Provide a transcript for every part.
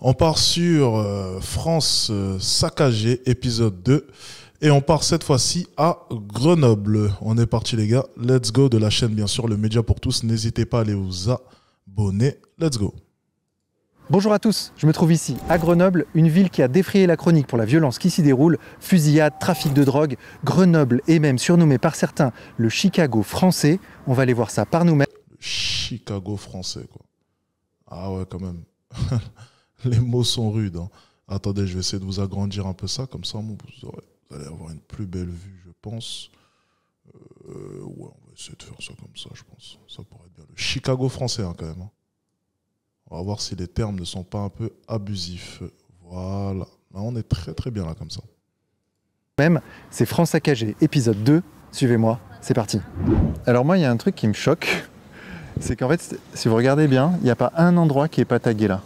On part sur euh, France euh, saccagée, épisode 2. Et on part cette fois-ci à Grenoble. On est parti les gars. Let's go de la chaîne, bien sûr, le média pour tous. N'hésitez pas à aller vous abonner. Let's go. Bonjour à tous, je me trouve ici à Grenoble, une ville qui a défrayé la chronique pour la violence qui s'y déroule, fusillade, trafic de drogue. Grenoble est même surnommé par certains le Chicago français. On va aller voir ça par nous-mêmes. Chicago français, quoi. Ah ouais, quand même. Les mots sont rudes. hein. Attendez, je vais essayer de vous agrandir un peu ça, comme ça, vous, allez avoir une plus belle vue, je pense. Euh, ouais, on va essayer de faire ça comme ça, je pense. Ça pourrait être bien. Le Chicago français, hein, quand même. hein. On va voir si les termes ne sont pas un peu abusifs. Voilà. Là, on est très très bien là, comme ça. Même, c'est France saccagée, épisode 2. Suivez-moi, c'est parti. Alors moi, il y a un truc qui me choque, c'est qu'en fait, si vous regardez bien, il n'y a pas un endroit qui est pas tagué là.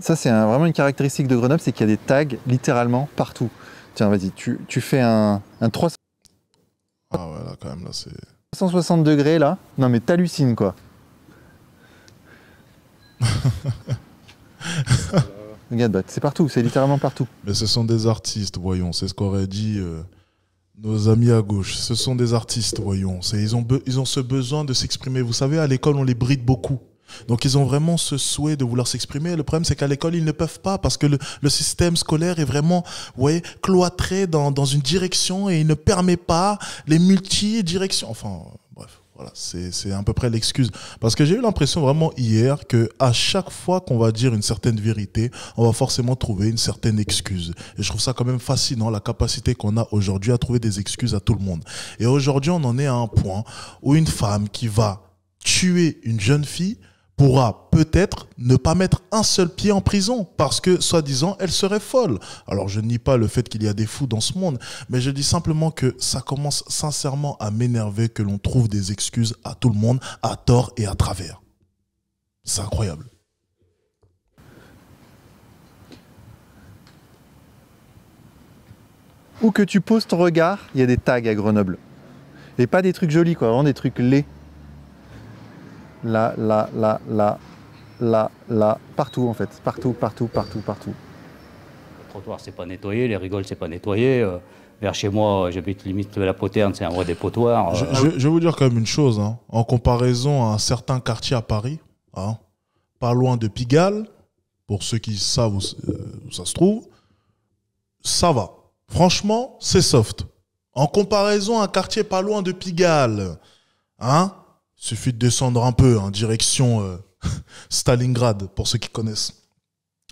Ça, c'est un- vraiment une caractéristique de Grenoble, c'est qu'il y a des tags littéralement partout. Tiens, vas-y, tu, tu fais un, un 360 Ah ouais, là, quand même, là, c'est. 360 degrés là. Non mais t'hallucines quoi. Regarde, bah, c'est partout, c'est littéralement partout. Mais ce sont des artistes, voyons. C'est ce qu'auraient dit euh, nos amis à gauche. Ce sont des artistes, voyons. C'est- Ils ont, ils ont ce besoin de s'exprimer. Vous savez, à l'école, on les bride beaucoup. Donc, ils ont vraiment ce souhait de vouloir s'exprimer. Le problème, c'est qu'à l'école, ils ne peuvent pas parce que le, système scolaire est vraiment vous voyez, cloîtré dans, dans une direction et il ne permet pas les multi-directions. Enfin, bref, voilà, c'est à peu près l'excuse. Parce que j'ai eu l'impression vraiment hier que à chaque fois qu'on va dire une certaine vérité, on va forcément trouver une certaine excuse. Et je trouve ça quand même fascinant, la capacité qu'on a aujourd'hui à trouver des excuses à tout le monde. Et aujourd'hui, on en est à un point où une femme qui va tuer une jeune fille pourra peut-être ne pas mettre un seul pied en prison parce que, soi-disant, elle serait folle. Alors, je nie pas le fait qu'il y a des fous dans ce monde, mais je dis simplement que ça commence sincèrement à m'énerver que l'on trouve des excuses à tout le monde, à tort et à travers. C'est incroyable. Où que tu poses ton regard, il y a des tags à Grenoble. Et pas des trucs jolis quoi, vraiment des trucs laids. Là, là, là, là, là, là, partout en fait. Partout, partout, partout, partout. Le trottoir, c'est pas nettoyé, les rigoles, c'est pas nettoyé. euh, vers chez moi, j'habite limite la poterne, c'est un vrai dépotoir. Je, euh, je- je vais vous dire quand même une chose, hein. en comparaison à un certain quartier à Paris, hein, pas loin de Pigalle, pour ceux qui savent où, euh, où ça se trouve, ça va. Franchement, c'est soft. En comparaison à un quartier pas loin de Pigalle, hein, suffit de descendre un peu en direction euh, Stalingrad, pour ceux qui connaissent.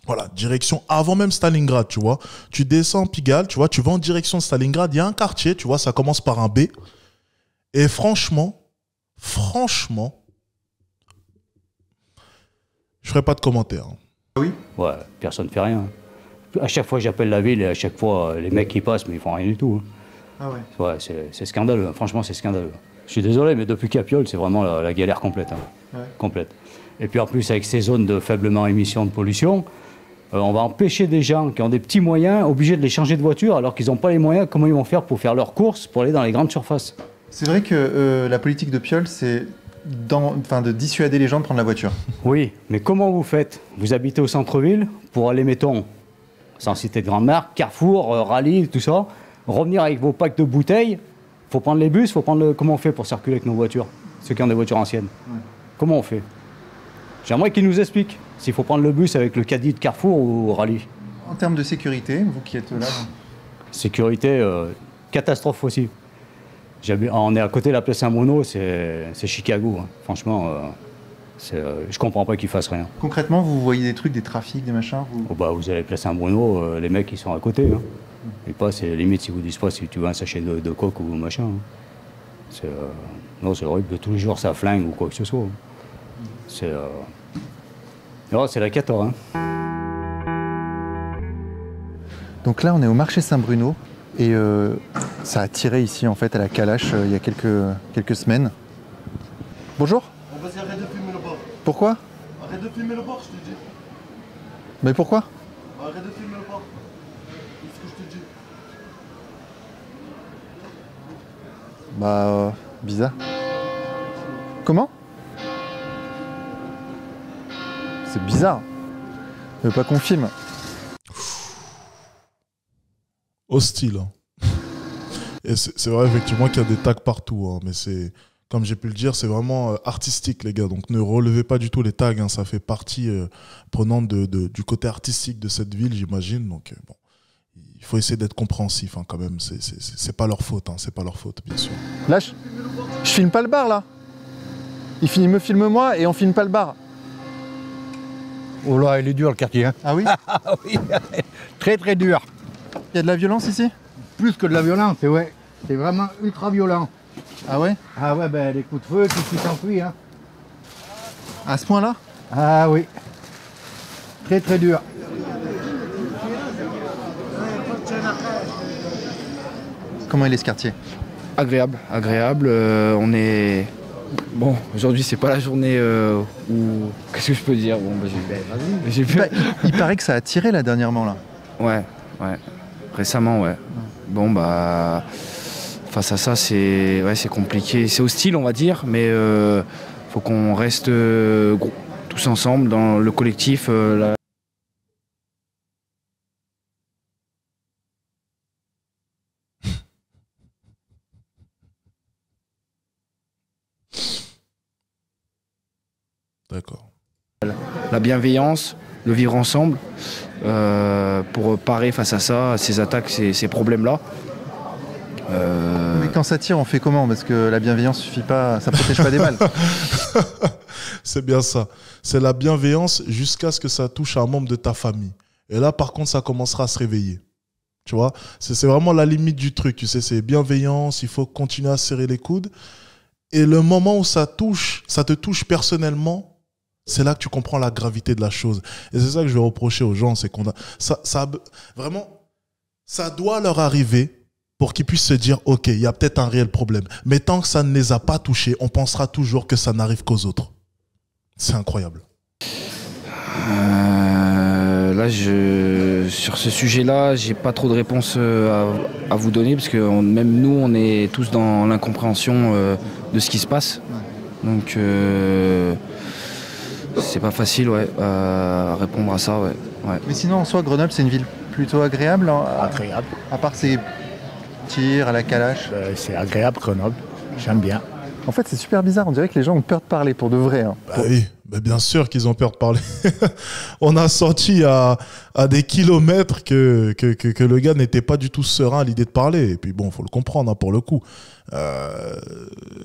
Voilà, direction avant même Stalingrad, tu vois. Tu descends Pigalle, tu vois, tu vas en direction de Stalingrad, il y a un quartier, tu vois, ça commence par un B. Et franchement, franchement, je ferai pas de commentaires. hein. ouais, personne ne fait rien. À chaque fois, j'appelle la ville et à chaque fois, les mecs qui passent, mais ils font rien du tout. hein. Ah ouais. Ouais, c'est scandaleux, hein. franchement, c'est scandaleux. Je suis désolé, mais depuis Capiole, c'est vraiment la, la galère complète. hein. Ouais. Complète. Et puis en plus, avec ces zones de faiblement émission de pollution, euh, on va empêcher des gens qui ont des petits moyens, obligés de les changer de voiture, alors qu'ils n'ont pas les moyens, comment ils vont faire pour faire leurs courses, pour aller dans les grandes surfaces? C'est vrai que euh, la politique de Piolle, c'est enfin, de dissuader les gens de prendre la voiture. Oui, mais comment vous faites? Vous habitez au centre-ville pour aller, mettons, sans citer de grandes marques, Carrefour, euh, Rallye, tout ça, revenir avec vos packs de bouteilles, faut prendre les bus, faut prendre le... comment on fait pour circuler avec nos voitures Ceux qui ont des voitures anciennes? Comment on fait? J'aimerais qu'ils nous expliquent s'il faut prendre le bus avec le caddie de Carrefour ou Rallye. En termes de sécurité, vous qui êtes là, Sécurité, euh, catastrophe aussi. On est à côté de la place Saint-Bruno, c'est Chicago. hein. Franchement, euh, euh, je comprends pas qu'ils fassent rien. concrètement, vous voyez des trucs, des trafics, des machins vous... Oh bah, vous allez place Saint-Bruno, euh, les mecs ils sont à côté. Hein. Ils passent, et limite si vous disent pas si tu veux un sachet de, de coke ou machin. hein. C'est euh, non, c'est horrible. Tous les jours ça flingue ou quoi que ce soit. C'est euh... non, c'est la 14. Hein. Donc là, on est au marché Saint-Bruno et euh, ça a tiré ici en fait à la Calache euh, il y a quelques, quelques semaines. Bonjour, Vas-y, arrête de filmer le bord. pourquoi? Arrête de filmer le bord, je te dis. Mais pourquoi? Arrête de filmer le bord. C'est ce que je te dis. Bah, bizarre. Comment? C'est bizarre. Je veux pas qu'on filme. hostile. hein. Et c'est vrai effectivement qu'il y a des tags partout, hein, mais c'est, comme j'ai pu le dire, c'est vraiment euh, artistique les gars. Donc ne relevez pas du tout les tags, hein, ça fait partie euh, prenante du côté artistique de cette ville, j'imagine. Donc euh, bon, il faut essayer d'être compréhensif hein, quand même. C'est- pas leur faute, hein, c'est pas leur faute, bien sûr. Là, je, je filme pas le bar là. Il filme, me filme moi et on filme pas le bar. Oh là, il est dur le quartier. hein. Ah oui Ah oui, très très dur. Il y a de la violence ici? Plus que de la violence, c'est ouais. C'est vraiment ultra violent. Ah ouais? Ah ouais, ben les coups de feu, tout ce qui s'enfuit. Hein. À ce point-là? Ah oui. Très très dur. Comment il est ce quartier Agréable, agréable. euh, on est. Bon, aujourd'hui, c'est pas la journée euh, où. Qu'est-ce que je peux dire? Bon, bah, j'ai- fait. Bah, il, il paraît que ça a tiré là dernièrement là. Ouais, ouais. Récemment, ouais. Bon, bah. Face à ça, c'est ouais, c'est compliqué. C'est hostile, on va dire, mais euh, faut qu'on reste euh, tous ensemble dans le collectif. euh, la- D'accord. la bienveillance, le vivre ensemble, euh, pour parer face à ça, à ces attaques, ces, ces problèmes-là. Euh, Mais quand ça tire, on fait comment? Parce que la bienveillance suffit pas, ça protège pas des balles. c'est bien ça. C'est la bienveillance jusqu'à ce que ça touche à un membre de ta famille. Et là, par contre, ça commencera à se réveiller. Tu vois? C'est c'est vraiment la limite du truc. Tu sais, c'est bienveillance, il faut continuer à serrer les coudes. Et le moment où ça touche, ça te touche personnellement, c'est là que tu comprends la gravité de la chose. Et c'est ça que je vais reprocher aux gens, c'est qu'on a ça, ça vraiment, ça doit leur arriver pour qu'ils puissent se dire, ok, il y a peut-être un réel problème. Mais tant que ça ne les a pas touchés, on pensera toujours que ça n'arrive qu'aux autres. C'est incroyable. Euh, là, je, sur ce sujet-là, j'ai pas trop de réponses euh, à, à vous donner parce que on- même nous, on est tous dans l'incompréhension euh, de ce qui se passe. Donc, euh, c'est pas facile, ouais, à répondre à ça, ouais. ouais. Mais sinon, en soi, Grenoble, c'est une ville plutôt agréable, hein, à, Agréable. à part ces tirs à la calache. Euh, c'est agréable Grenoble. J'aime bien. En fait, c'est super bizarre. On dirait que les gens ont peur de parler pour de vrai. hein. Bah oui, bah bien sûr qu'ils ont peur de parler. on a senti à, à des kilomètres que, que, que, le gars n'était pas du tout serein à l'idée de parler. Et puis bon, faut le comprendre hein, pour le coup. Euh,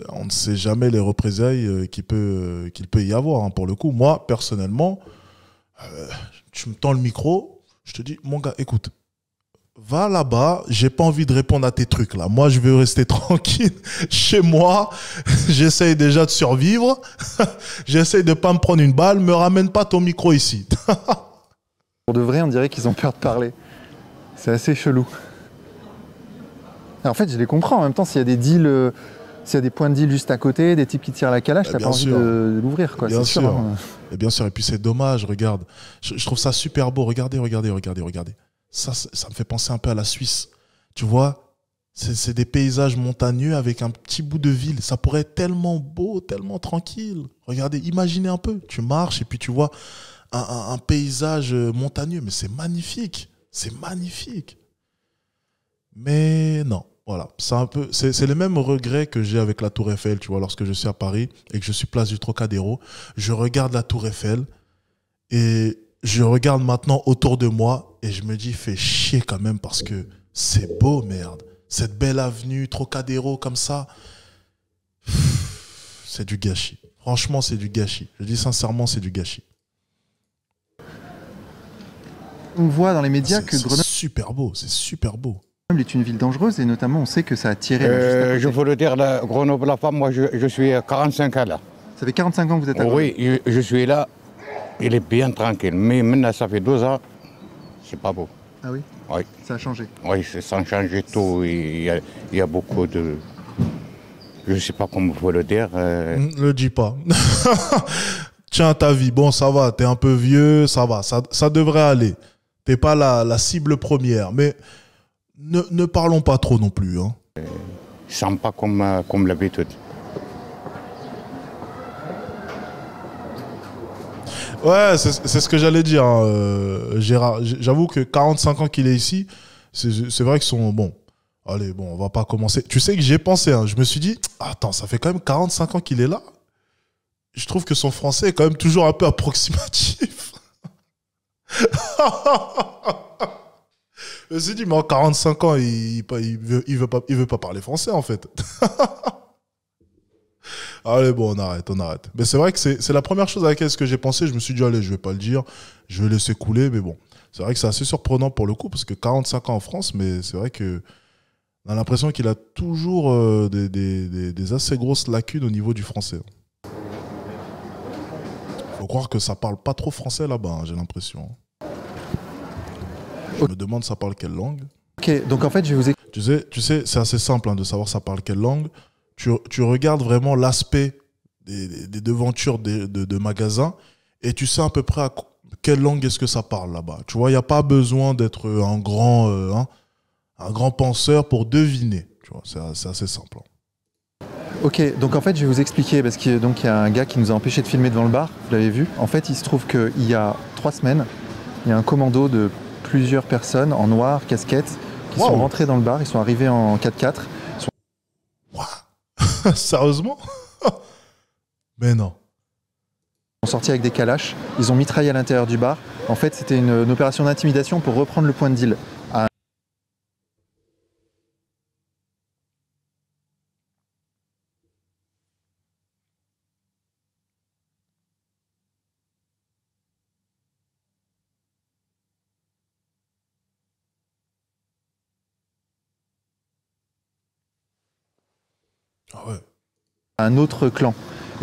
on ne sait jamais les représailles euh, qu'il peut, euh, qu'il peut y avoir hein, pour le coup. Moi, personnellement, tu me tends le micro, je te dis, mon gars, écoute, va là-bas, j'ai pas envie de répondre à tes trucs là. Moi, je veux rester tranquille chez moi. J'essaye déjà de survivre. J'essaye de pas me prendre une balle. Me ramène pas ton micro ici. Pour de vrai, on dirait qu'ils ont peur de parler. C'est assez chelou. Et en fait, je les comprends. En même temps, s'il y a des deals, euh, s'il y a des points de deal juste à côté, des types qui tirent la calache, Bah, t'as pas envie sûr. de, l'ouvrir, quoi. Bien sûr. sûr. hein. Et bien sûr, et puis c'est dommage, regarde. Je, je trouve ça super beau. Regardez, regardez, regardez, regardez. Ça, ça me fait penser un peu à la Suisse. Tu vois, c'est des paysages montagneux avec un petit bout de ville. Ça pourrait être tellement beau, tellement tranquille. Regardez, imaginez un peu. Tu marches et puis tu vois un, paysage montagneux. Mais c'est magnifique. C'est magnifique. Mais non. Voilà, c'est un peu, c'est que j'ai avec la Tour Eiffel, tu vois, lorsque je suis à Paris et que je suis place du Trocadéro, je regarde la Tour Eiffel et je regarde maintenant autour de moi et je me dis, fais chier quand même parce que c'est beau, merde. Cette belle avenue, Trocadéro comme ça, c'est du gâchis. Franchement, c'est du gâchis. Je dis sincèrement, c'est du gâchis. On voit dans les médias C'est que c'est Grenoble super beau, c'est super beau. est une ville dangereuse et notamment, on sait que ça a tiré. là, juste à Euh, je veux le dire, la Grenoble, la femme, moi je, je suis à 45 ans là. Ça fait 45 ans que vous êtes à Grenoble. Oui, je, je suis là. Il est bien tranquille. Mais maintenant, ça fait 12 ans. C'est pas beau. Ah oui Oui. Ça a changé. Oui, c'est sans changer tout. Il y a, il y a beaucoup de. Je ne sais pas comment faut le dire. euh, Le dis pas. Tiens ta vie. Bon, ça va. T'es un peu vieux. Ça va. Ça, ça devrait aller. T'es pas la, la cible première. Mais ne, ne parlons pas trop non plus. Hein. Je sens pas comme, euh, comme l'habitude. Ouais, c'est ce que j'allais dire, hein, euh, Gérard. J'avoue que 45 ans qu'il est ici, c'est vrai qu'ils sont. Bon, allez, bon, on va pas commencer. Tu sais que j'y ai pensé, hein. je me suis dit, attends, ça fait quand même 45 ans qu'il est là. Je trouve que son français est quand même toujours un peu approximatif. je me suis dit, mais en 45 ans, il, il, il, veut pas, il veut pas parler français, en fait. Allez, bon, on arrête, on arrête. Mais c'est vrai que c'est la première chose à laquelle j'ai pensé. Je me suis dit, allez, je vais pas le dire, je vais laisser couler. Mais bon, c'est vrai que c'est assez surprenant pour le coup, parce que 45 ans en France, mais c'est vrai que on a l'impression qu'il a toujours euh, des, des- des- des assez grosses lacunes au niveau du français. Faut croire que ça parle pas trop français là-bas, hein, j'ai l'impression. Je me demande ça parle quelle langue? Ok, donc en fait, je vais vous expliquer. Tu sais, tu sais c'est assez simple hein, de savoir ça parle quelle langue. Tu, tu regardes vraiment l'aspect des, des- des devantures de, de magasins et tu sais à peu près à quelle langue est-ce que ça parle là-bas. Tu vois, il n'y a pas besoin d'être un grand, euh, hein, un grand penseur pour deviner. Tu vois, c'est assez simple. hein. Ok, donc en fait, je vais vous expliquer parce qu'il y a un gars qui nous a empêché de filmer devant le bar, vous l'avez vu. En fait, il se trouve qu'il y a trois semaines, il y a un commando de plusieurs personnes en noir, casquette, qui Wow. sont rentrés dans le bar. Ils sont arrivés en 4x4. Sérieusement Mais non. Ils sont sortis avec des calaches. Ils ont mitraillé à l'intérieur du bar. En fait, c'était une, opération d'intimidation pour reprendre le point de deal. à- Ah ouais. Un autre clan.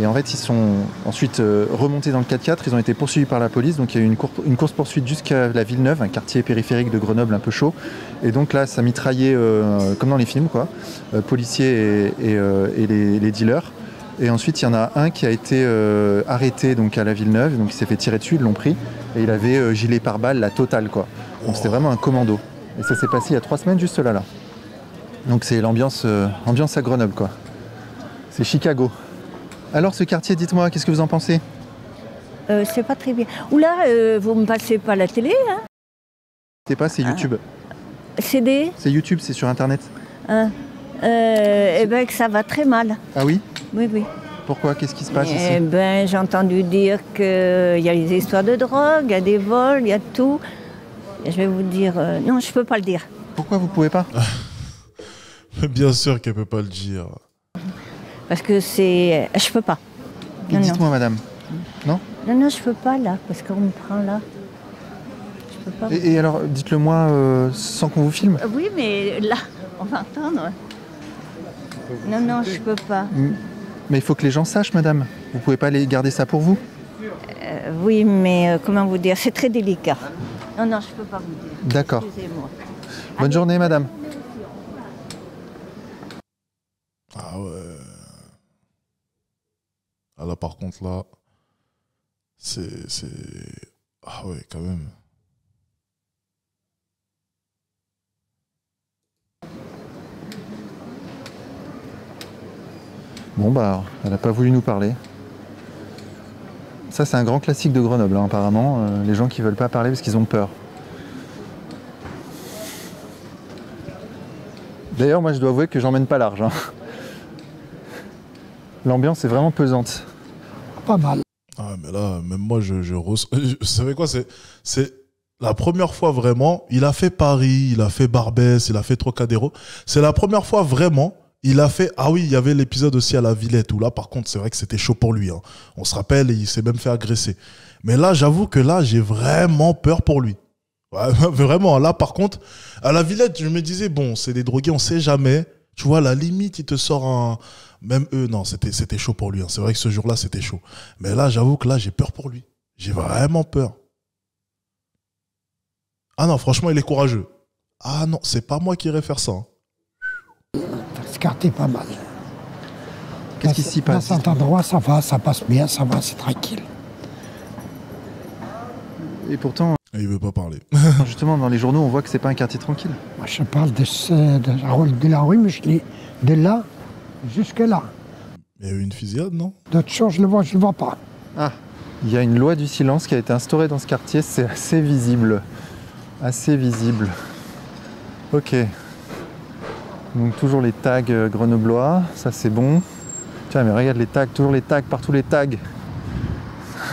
Et en fait, ils sont ensuite euh, remontés dans le 4x4, ils ont été poursuivis par la police, donc il y a eu une, cour- une course-poursuite jusqu'à la Villeneuve, un quartier périphérique de Grenoble un peu chaud. Et donc là, ça mitraillait euh, comme dans les films, quoi, euh, policiers et, les, dealers. Et ensuite, il y en a un qui a été arrêté donc à la Villeneuve, donc il s'est fait tirer dessus, ils l'ont pris, et il avait gilet pare-balles, la totale, quoi. Donc c'était vraiment un commando. Et ça s'est passé il y a trois semaines, juste là, là. Donc c'est l'ambiance ambiance à Grenoble, quoi. C'est Chicago. Alors ce quartier, dites-moi, qu'est-ce que vous en pensez? Euh, c'est pas très bien. Oula, euh, vous me passez pas la télé hein? C'est pas, c'est YouTube. CD C'est YouTube, c'est sur Internet. hein euh, Eh ben, que ça va très mal. Ah oui? Oui, oui. Pourquoi? Qu'est-ce qui se passe Eh ici ben, j'ai entendu dire qu'il y a les histoires de drogue, il y a des vols, il y a tout. Je vais vous dire, euh, non, je peux pas le dire. Pourquoi vous pouvez pas? Bien sûr qu'elle peut pas le dire. Parce que c'est. Je peux pas. Non, non. Dites-moi, madame. Non, non, je peux pas là, parce qu'on me prend là. Je peux pas. Et, et alors, dites-le moi euh, sans qu'on vous filme. Euh, Oui, mais là, on va entendre. Non, non, je peux pas. Mais il faut que les gens sachent, madame. Vous pouvez pas les garder ça pour vous Euh, oui, mais euh, comment vous dire C'est très délicat. Non, non, je peux pas vous dire. D'accord. Excusez-moi. Bonne journée, madame. Ah ouais. Ah là, par contre, là, c'est. Ah ouais, quand même. Bon, bah, elle n'a pas voulu nous parler. Ça, c'est un grand classique de Grenoble, hein, apparemment. euh, les gens qui veulent pas parler parce qu'ils ont peur. D'ailleurs, moi, je dois avouer que j'emmène pas large. hein. L'ambiance est vraiment pesante. Pas mal. Ah, mais là, même moi, je, je ressens. Vous savez quoi C'est c'est la première fois vraiment. Il a fait Paris, il a fait Barbès, il a fait Trocadéro. C'est la première fois vraiment. Il a fait. Ah oui, il y avait l'épisode aussi à la Villette où là, par contre, c'est vrai que c'était chaud pour lui. hein. On se rappelle, il s'est même fait agresser. Mais là, j'avoue que là, j'ai vraiment peur pour lui. Ouais, vraiment, là, par contre, à la Villette, je me disais, bon, c'est des drogués, on sait jamais. Tu vois, à la limite, il te sort un. Même eux, non, c'était c'était chaud pour lui. hein. C'est vrai que ce jour-là, c'était chaud. Mais là, j'avoue que là, j'ai peur pour lui. J'ai vraiment peur. Ah non, franchement, il est courageux. Ah non, c'est pas moi qui irais faire ça. hein. Ce quartier est pas mal. Qu'est-ce qui s'y passe Dans cet endroit, ça va, ça passe bien, ça va, c'est tranquille. Et pourtant, Et il veut pas parler. justement, dans les journaux, on voit que c'est pas un quartier tranquille. Moi, je parle de, ce- de la rue de la rue, mais je l'ai de là jusque là. Il y a eu une fusillade, non? D'autres choses, je ne le vois, je le vois pas. Ah, Il y a une loi du silence qui a été instaurée dans ce quartier, c'est assez visible. Assez visible. Ok. Donc toujours les tags euh, grenoblois, ça c'est bon. Tiens mais regarde les tags, toujours les tags, partout les tags.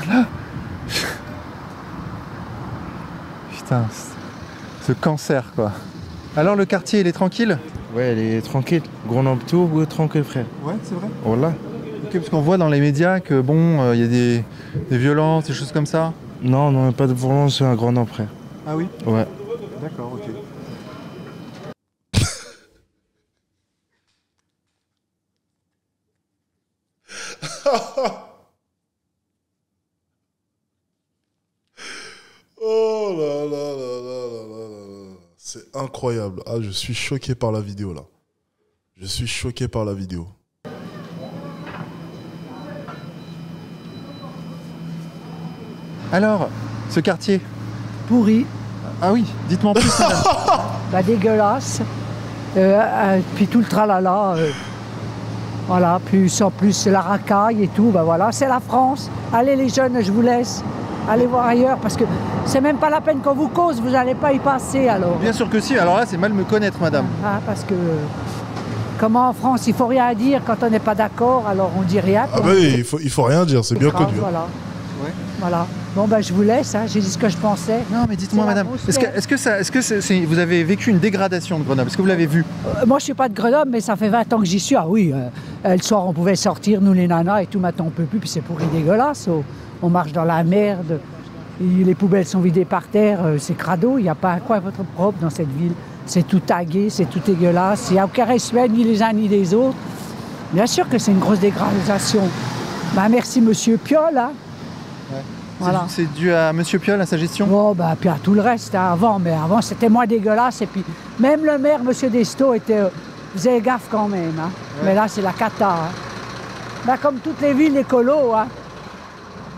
Là. Putain, ce cancer quoi. Alors le quartier il est tranquille? Ouais, elle est tranquille. Grenoble tout, ouais, tranquille, frère. Ouais, c'est vrai. Voilà. Ok, parce qu'on voit dans les médias que bon, euh, il y a des, des violences, des choses comme ça. Non, non, pas de violence à Grenoble, frère. Ah oui? Ouais. D'accord, ok. Incroyable. Ah, je suis choqué par la vidéo là. Je suis choqué par la vidéo. Alors, ce quartier Pourri, Ah oui, dites-moi plus. madame. bah, dégueulasse. Euh, euh, puis tout le tralala. euh, voilà, plus en plus la racaille et tout, bah voilà, c'est la France. Allez les jeunes, je vous laisse. Allez voir ailleurs parce que c'est même pas la peine qu'on vous cause, vous n'allez pas y passer alors. Bien sûr que si, alors là c'est mal me connaître madame. Hein, parce que comment en France, il faut rien dire quand on n'est pas d'accord, alors on dit rien. Ah bah il faut, il faut rien dire, c'est bien grave, connu. Voilà. Ouais. Voilà. Bon ben je vous laisse, hein, j'ai dit ce que je pensais. Non mais dites-moi madame, est-ce que, est-ce que, ça, est-ce que c'est- c'est- vous avez vécu une dégradation de Grenoble? Est-ce que vous l'avez vu Euh, moi je suis pas de Grenoble, mais ça fait 20 ans que j'y suis. Ah oui, euh, le soir on pouvait sortir, nous les nanas et tout, maintenant on peut plus, puis c'est pourri dégueulasse. oh. On marche dans la merde, les poubelles sont vidées par terre, euh, c'est crado, il n'y a pas coin votre propre dans cette ville. C'est tout tagué, c'est tout dégueulasse, il n'y a aucun respect ni les uns ni les autres. Bien sûr que c'est une grosse dégradation. Bah, merci monsieur Piolle. hein. Voilà. C'est dû à Monsieur Piolle, à sa gestion? Bon, bah, puis à tout le reste hein, avant, mais avant c'était moins dégueulasse. Et puis même le maire, M. Desto, était, euh, faisait gaffe quand même. hein. Mais là, c'est la cata. Bah, comme toutes les villes écolo.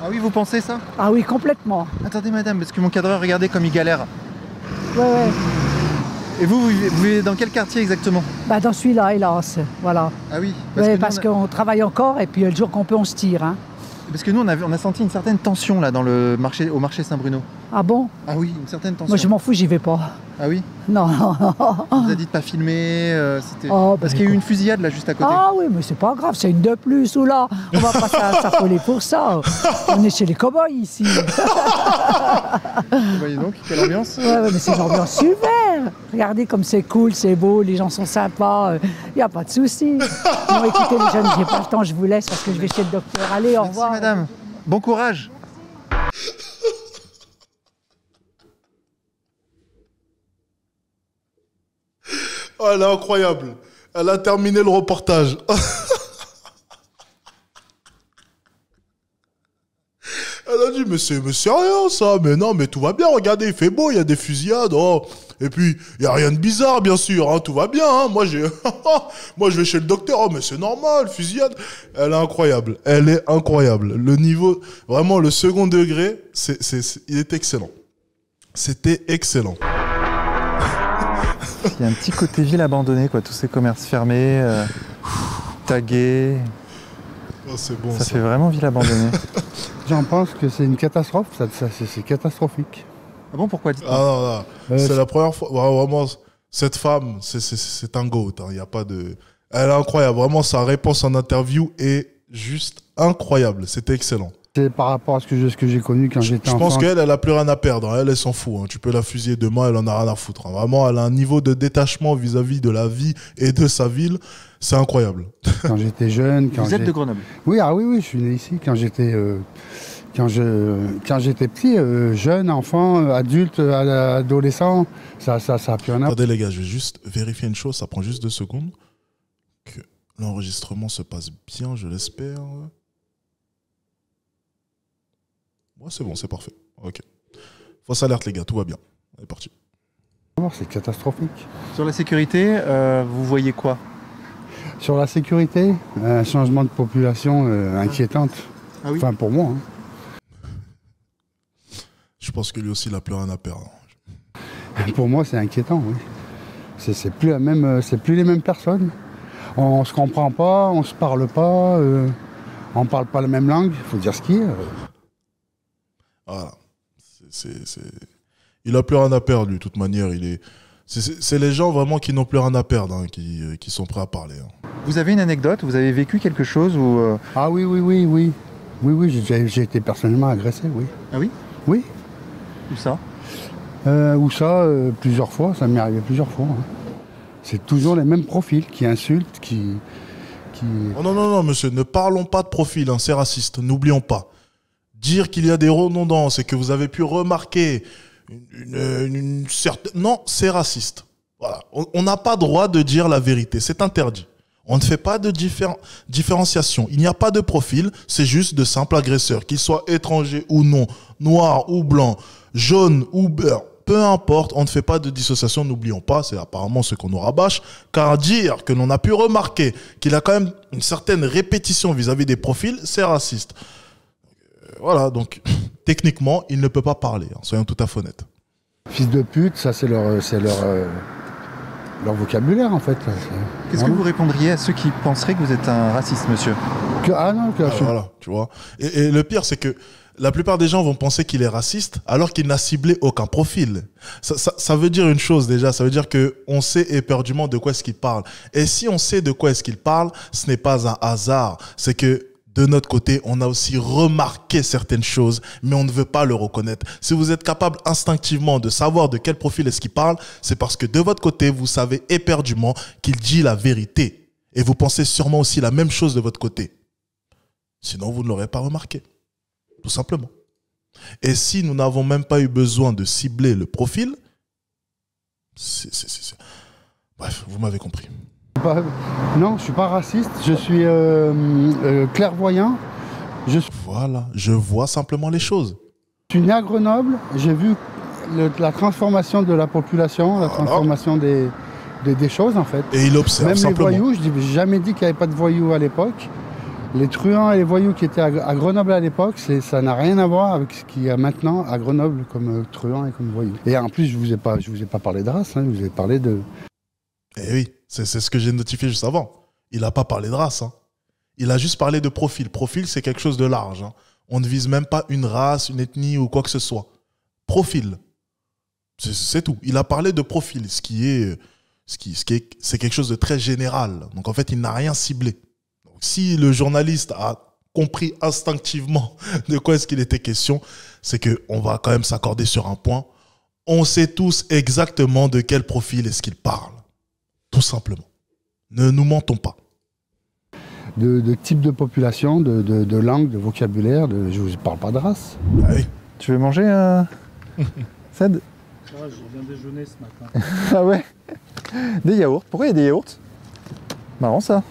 Ah oui, vous pensez ça Ah oui, complètement. Attendez madame, parce que mon cadreur, regardez comme il galère. Ouais, ouais. Et vous, vous vivez, vous vivez dans quel quartier exactement Bah, dans celui-là, hélas. Voilà. Ah oui, Ouais, parce on a- qu'on travaille encore et puis euh, le jour qu'on peut, on se tire. hein. parce que nous on a, on a senti une certaine tension là dans le marché, au marché Saint-Bruno. Ah bon Ah oui, une certaine tension. Moi, je m'en fous, j'y vais pas. Ah oui Non. On vous a dit de pas filmer, euh, c'était... Oh, bah, parce qu'il y a eu une fusillade là juste à côté. Ah oui, mais c'est pas grave, c'est une de plus ou là. On va pas s'a- s'affoler pour ça. On est chez les cow-boys ici. Voyez donc, quelle ambiance. Ouais, ouais, mais c'est une ambiance super. Regardez comme c'est cool, c'est beau, les gens sont sympas, il n'y a pas de souci. Bon, écoutez les jeunes, j'ai pas le temps, je vous laisse parce que je vais chez le docteur. Allez, au Merci revoir. madame. Bon courage. Oh, elle est incroyable. Elle a terminé le reportage. Elle a dit, mais c'est, mais c'est rien ça, mais non, mais tout va bien, regardez, il fait beau, il y a des fusillades, oh. Et puis, il n'y a rien de bizarre, bien sûr, hein, tout va bien, hein. Moi, je vais chez le docteur, oh, mais c'est normal, fusillade. Elle est incroyable, elle est incroyable. Le niveau, vraiment, le second degré, c'est, c'est- il est excellent. C'était excellent. Il y a un petit côté ville abandonnée, quoi. Tous ces commerces fermés, euh, tagués. Oh, c'est bon, Ça ça. fait vraiment ville abandonnée. J'en pense que c'est une catastrophe, ça, ça, c'est c'est catastrophique. ah bon, pourquoi Ah non, non. Euh, c'est la première fois. ouais, Vraiment, cette femme, c'est- c'est c'est un goat. Il n'y a pas de. Elle est incroyable. Vraiment, sa réponse en interview est juste incroyable. C'était excellent. C'est par rapport à ce que je- ce que j'ai connu quand Je, j'étais je enfant. pense qu'elle, elle a plus rien à perdre. hein. Elle, elle s'en fout. hein. Tu peux la fusiller demain, elle en a rien à foutre. hein. Vraiment, elle a un niveau de détachement vis-à-vis de la vie et de sa ville. C'est incroyable. Quand j'étais jeune, quand Vous êtes de Grenoble Oui, ah oui, oui, je suis né ici. Quand j'étais, euh, quand je, quand j'étais petit, euh, jeune, enfant, adulte, adolescent, ça, ça, ça a plus rien à Attendez, les gars, je vais juste vérifier une chose. Ça prend juste deux secondes. Que l'enregistrement se passe bien, je l'espère. Ouais, c'est bon, c'est parfait. Ok. Fausse alerte, les gars, tout va bien. On est parti. C'est catastrophique. Sur la sécurité, euh, vous voyez quoi? Sur la sécurité, un changement de population euh, inquiétante. Ah oui? Enfin, pour moi. hein. Je pense que lui aussi, il a plus rien à perdre. Pour moi, c'est inquiétant, oui. C'est plus, la même, euh, plus les mêmes personnes. On se comprend pas, on se parle pas, euh, on parle pas la même langue. Il faut dire ce qui est. euh. Voilà. C'est- c'est- c'est- Il a plus rien à perdre, lui, de toute manière. Il est. C'est- les gens vraiment qui n'ont plus rien à perdre, hein, qui, euh, qui sont prêts à parler. hein. Vous avez une anecdote? Vous avez vécu quelque chose ou euh, Ah oui, oui, oui, oui. Oui, oui, j'ai- été personnellement agressé, oui. Ah oui? Oui. Où ça? Euh, ou ça, euh, plusieurs fois, ça m'est arrivé plusieurs fois. hein. C'est toujours les mêmes profils qui insultent, qui. qui... Oh non, non, non, monsieur, ne parlons pas de profil, hein, c'est raciste, n'oublions pas. Dire qu'il y a des redondances et que vous avez pu remarquer une, une- une certaine... Non, c'est raciste. Voilà. On n'a pas droit de dire la vérité, c'est interdit. On ne fait pas de diffé- différenciation. Il n'y a pas de profil, c'est juste de simples agresseurs, qu'ils soient étrangers ou non, noirs ou blancs, jaunes ou beurre, peu importe, on ne fait pas de dissociation, n'oublions pas, c'est apparemment ce qu'on nous rabâche, car dire que l'on a pu remarquer qu'il a quand même une certaine répétition vis-à-vis des profils, c'est raciste. Euh, Voilà, donc techniquement, il ne peut pas parler, hein, soyons tout à fait honnêtes. Fils de pute, ça c'est leur, c'est leur, euh, leur vocabulaire en fait. Qu'est-ce que vous répondriez à ceux qui penseraient que vous êtes un raciste, monsieur Que- ah non, que Ah, voilà, tu vois. Et, et le pire, c'est que la plupart des gens vont penser qu'il est raciste alors qu'il n'a ciblé aucun profil. Ça, ça- ça veut dire une chose déjà, ça veut dire que on sait éperdument de quoi est-ce qu'il parle. Et si on sait de quoi est-ce qu'il parle, ce n'est pas un hasard. C'est que de notre côté, on a aussi remarqué certaines choses, mais on ne veut pas le reconnaître. Si vous êtes capable instinctivement de savoir de quel profil est-ce qu'il parle, c'est parce que de votre côté, vous savez éperdument qu'il dit la vérité. Et vous pensez sûrement aussi la même chose de votre côté. Sinon, vous ne l'aurez pas remarqué. Tout simplement. Et si nous n'avons même pas eu besoin de cibler le profil, bref, vous m'avez compris. Non, je suis pas raciste, je suis euh, euh, clairvoyant. Je suis Voilà, je vois simplement les choses. né à Grenoble, j'ai vu le- la transformation de la population, la transformation des, des, des choses en fait. Et il observe Même simplement. les voyous, je n'ai jamais dit qu'il n'y avait pas de voyous à l'époque. Les truands et les voyous qui étaient à, à Grenoble à l'époque, ça n'a rien à voir avec ce qu'il y a maintenant à Grenoble comme euh, truands et comme voyous. Et en plus, je ne vous, ai pas- je vous ai pas parlé de race, hein, je vous ai parlé de... Eh oui, c'est ce que j'ai notifié juste avant. Il n'a pas parlé de race. hein. Il a juste parlé de profil. Profil, c'est quelque chose de large. hein. On ne vise même pas une race, une ethnie ou quoi que ce soit. Profil. C'est- tout. Il a parlé de profil, ce qui est, ce qui, ce qui est, c'est quelque chose de très général. Donc en fait, il n'a rien ciblé. Donc, si le journaliste a compris instinctivement de quoi est-ce qu'il était question, c'est que on va quand même s'accorder sur un point. On sait tous exactement de quel profil est-ce qu'il parle. Tout simplement. Ne nous mentons pas. de, de type de population, de, de- de langue, de vocabulaire, de, je ne vous parle pas de race. Ah oui. Tu veux manger, euh... Sad je viens déjeuner ce matin. Ah ouais Des yaourts. Pourquoi il y a des yaourts? Marrant ça.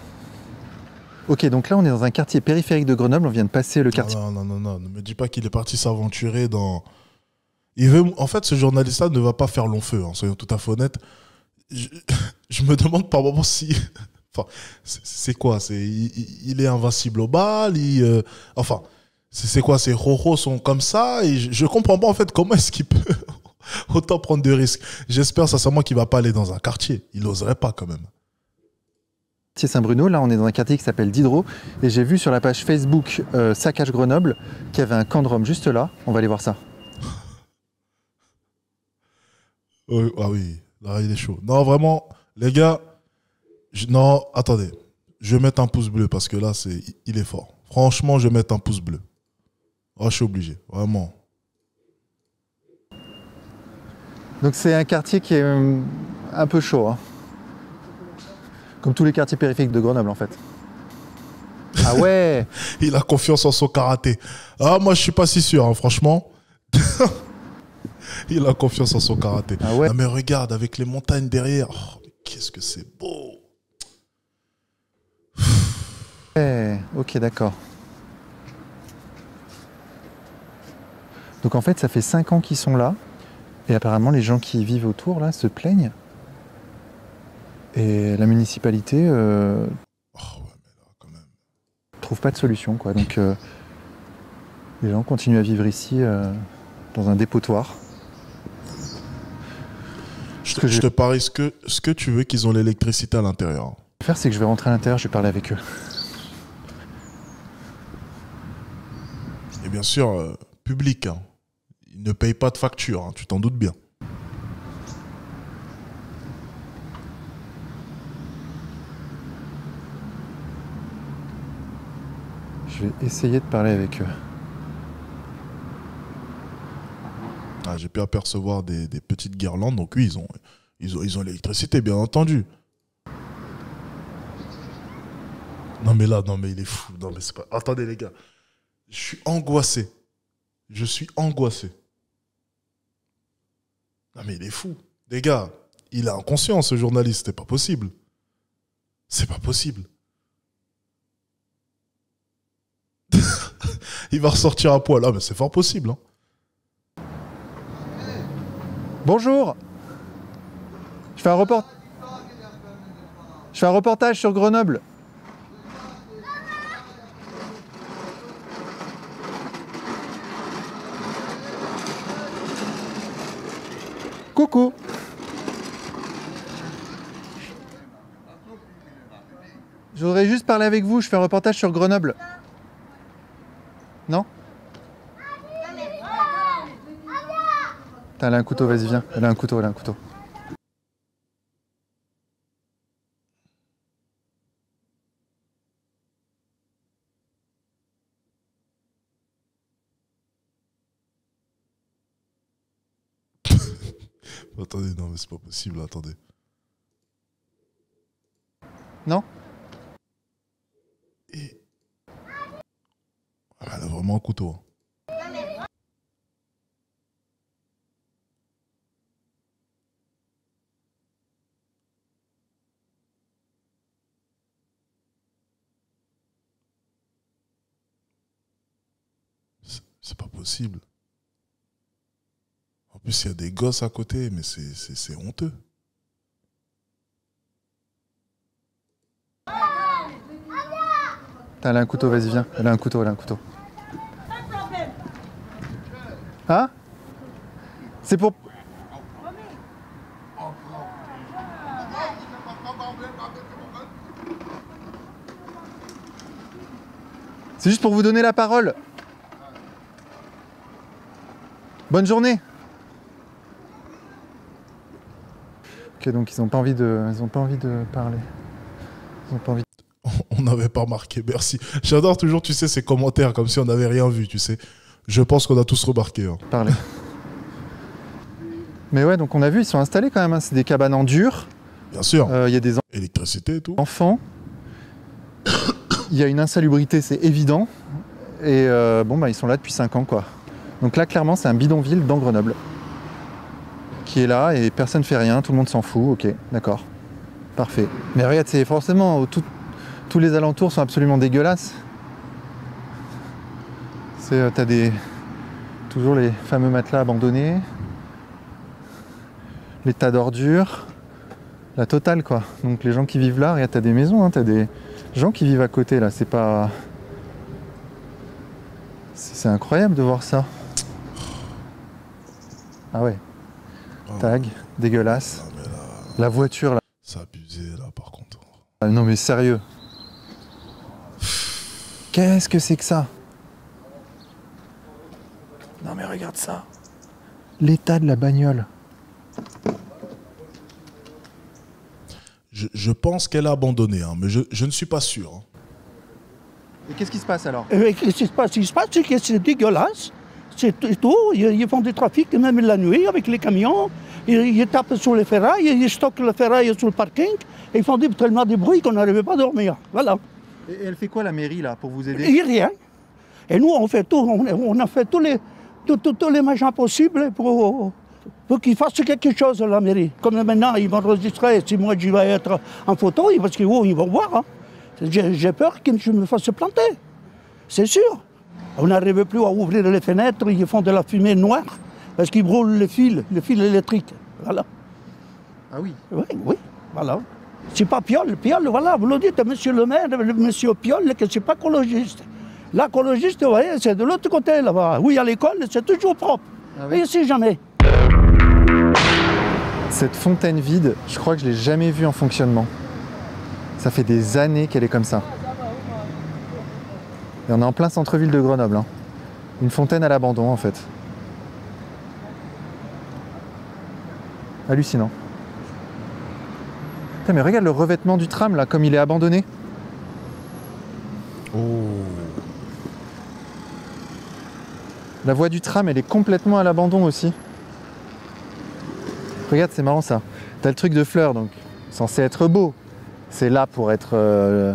Ok, donc là on est dans un quartier périphérique de Grenoble, on vient de passer le quartier. Non, non, non, non, ne me dis pas qu'il est parti s'aventurer dans. Il veut... En fait, ce journaliste-là ne va pas faire long feu, hein, soyons tout à fait honnêtes. Je, je me demande par moment si. Enfin, c'est- quoi c'est... Il, est invincible au bal il, euh, Enfin, c'est quoi Ces rojos sont comme ça et je, je comprends pas en fait comment est-ce qu'il peut autant prendre de risques. J'espère sincèrement qu'il va pas aller dans un quartier. Il n'oserait pas quand même. Saint-Bruno. Là, on est dans un quartier qui s'appelle Diderot. Et j'ai vu sur la page Facebook euh, Saccage Grenoble qu'il y avait un camp de Rome juste là. On va aller voir ça. Oui, ah oui, là il est chaud. Non, vraiment, les gars, je- non, attendez. Je vais mettre un pouce bleu parce que là, c'est, il est fort. Franchement, je vais mettre un pouce bleu. Oh, je suis obligé, vraiment. Donc c'est un quartier qui est euh, un peu chaud. hein. Comme tous les quartiers périphériques de Grenoble en fait. Ah ouais Il a confiance en son karaté. Ah, moi, je suis pas si sûr, hein, franchement. il a confiance en son karaté. Ah ouais Non, mais regarde, avec les montagnes derrière. Oh, qu'est-ce que c'est beau. Ouais, ok, d'accord. Donc en fait, ça fait 5 ans qu'ils sont là. Et apparemment, les gens qui vivent autour, là, se plaignent. Et la municipalité euh, trouve pas de solution, quoi. Donc euh, les gens continuent à vivre ici euh, dans un dépotoir. Je te, je te parie ce que, ce que tu veux qu'ils ont l'électricité à l'intérieur. Ce que je vais faire, c'est que je vais rentrer à l'intérieur, je vais parler avec eux. Et bien sûr, euh, public. hein. Ils ne payent pas de facture, hein, tu t'en doutes bien. Je vais essayer de parler avec eux. Ah, J'ai pu apercevoir des, petites guirlandes, donc oui, ils ont ils ont ils ont l'électricité, bien entendu. Non mais là, non mais il est fou. Non mais c'est pas. Attendez les gars, je suis angoissé. Je suis angoissé. Non mais il est fou. Les gars, il est inconscient ce journaliste, c'est pas possible. C'est pas possible. il va ressortir à poil. Ah mais c'est fort possible. Hein. Bonjour Je fais un reportage sur Grenoble. Coucou Je voudrais juste parler avec vous, je fais un reportage sur Grenoble. Non? A un couteau, vas-y, viens. Elle a un couteau, elle a un couteau. Attendez, non mais c'est pas possible, attendez. Non? Et... Ah, elle a vraiment un couteau. hein. C'est- C'est pas En plus, il y a des gosses à côté, mais c'est- honteux. Elle a un couteau, vas-y, viens. Elle a un couteau, elle a un couteau. Hein? C'est pour. C'est juste pour vous donner la parole. Bonne journée. Ok, donc ils n'ont pas envie de, ils ont pas envie de parler. Ils ont pas envie. On n'avait pas remarqué, merci. J'adore toujours, tu sais, ces commentaires comme si on n'avait rien vu, tu sais. Je pense qu'on a tous remarqué. hein. parler. Mais ouais, donc on a vu, ils sont installés quand même. hein. C'est des cabanes en dur. Bien sûr. Euh, Il y a des en- Électricité et tout. enfants. Il y a une insalubrité, c'est évident. Et euh, bon, bah, ils sont là depuis 5 ans, quoi. Donc là, clairement, c'est un bidonville dans Grenoble. Qui est là et personne fait rien, tout le monde s'en fout. Ok, d'accord. Parfait. Mais regarde, c'est forcément. tous les alentours sont absolument dégueulasses. C'est, euh, t'as des. Toujours les fameux matelas abandonnés. Les tas d'ordures. La totale, quoi. Donc les gens qui vivent là, regarde, t'as des maisons, hein, t'as des gens qui vivent à côté, là. C'est pas. C'est incroyable de voir ça. Ah ouais. Tag, dégueulasse. Ah, mais là, La voiture, là. c'est abusé, là, par contre. Ah, non mais sérieux. Qu'est-ce que c'est que ça? Non mais regarde ça. L'état de la bagnole. Je, je pense qu'elle a abandonné, hein, mais je, je ne suis pas sûr. hein. Et qu'est-ce qui se passe alors? Et Qu'est-ce qui se passe? Ce qui se passe, c'est que c'est dégueulasse. C'est tout-. Ils, font du trafic même la nuit avec les camions. Ils, ils tapent sur les ferrailles, ils stockent le ferraille sur le parking. Et ils font des- tellement de bruit qu'on n'arrivait pas à dormir. Voilà. Et elle fait quoi la mairie là pour vous aider? Et rien. Et nous, on fait tout. On, on a fait tous les, tous- tous- tous les machins possibles pour, pour qu'ils fassent quelque chose, la mairie. Comme maintenant, ils vont enregistrer. Si moi, j'y vais être en photo, parce qu'ils oh, ils vont voir. hein. J'ai peur qu'ils je me fasse planter. C'est sûr. On n'arrive plus à ouvrir les fenêtres, ils font de la fumée noire parce qu'ils brûlent les fils, les fils électriques. Voilà. Ah oui. Oui, oui, voilà. C'est pas Piol. Piol, voilà, vous le dites, monsieur le maire, monsieur Piol, que c'est pas écologiste. L'écologiste, vous voyez, c'est de l'autre côté, là-bas. Oui, à l'école, c'est toujours propre. Et ici, jamais. Cette fontaine vide, je crois que je l'ai jamais vue en fonctionnement. Ça fait des années qu'elle est comme ça. Et on est en plein centre-ville de Grenoble. hein. Une fontaine à l'abandon en fait. Hallucinant. Putain, mais regarde le revêtement du tram là, comme il est abandonné. Oh. La voie du tram, elle est complètement à l'abandon aussi. Regarde, c'est marrant ça. T'as le truc de fleurs, donc censé être beau. C'est là pour être. euh,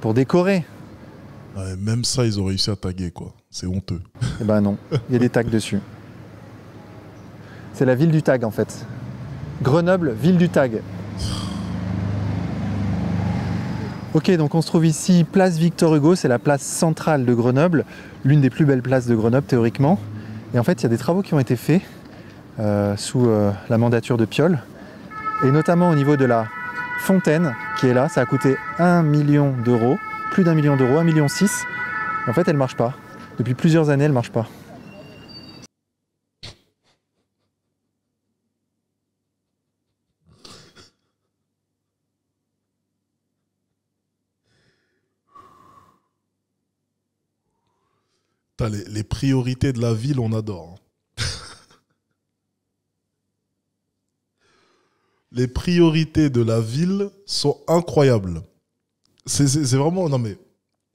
pour décorer. Même ça, ils ont réussi à taguer, quoi. C'est honteux. Eh ben non, il y a des tags dessus. C'est la ville du tag en fait. Grenoble, ville du tag. Ok, donc on se trouve ici, place Victor Hugo, c'est la place centrale de Grenoble, l'une des plus belles places de Grenoble théoriquement. Et en fait, il y a des travaux qui ont été faits euh, sous euh, la mandature de Piolle, et notamment au niveau de la fontaine qui est là, ça a coûté 1 million d'euros, plus d'un million d'euros, 1 million 6. Et en fait, elle marche pas. Depuis plusieurs années, elle marche pas. Les priorités de la ville, on adore. hein. les priorités de la ville sont incroyables. C'est vraiment. Non, mais.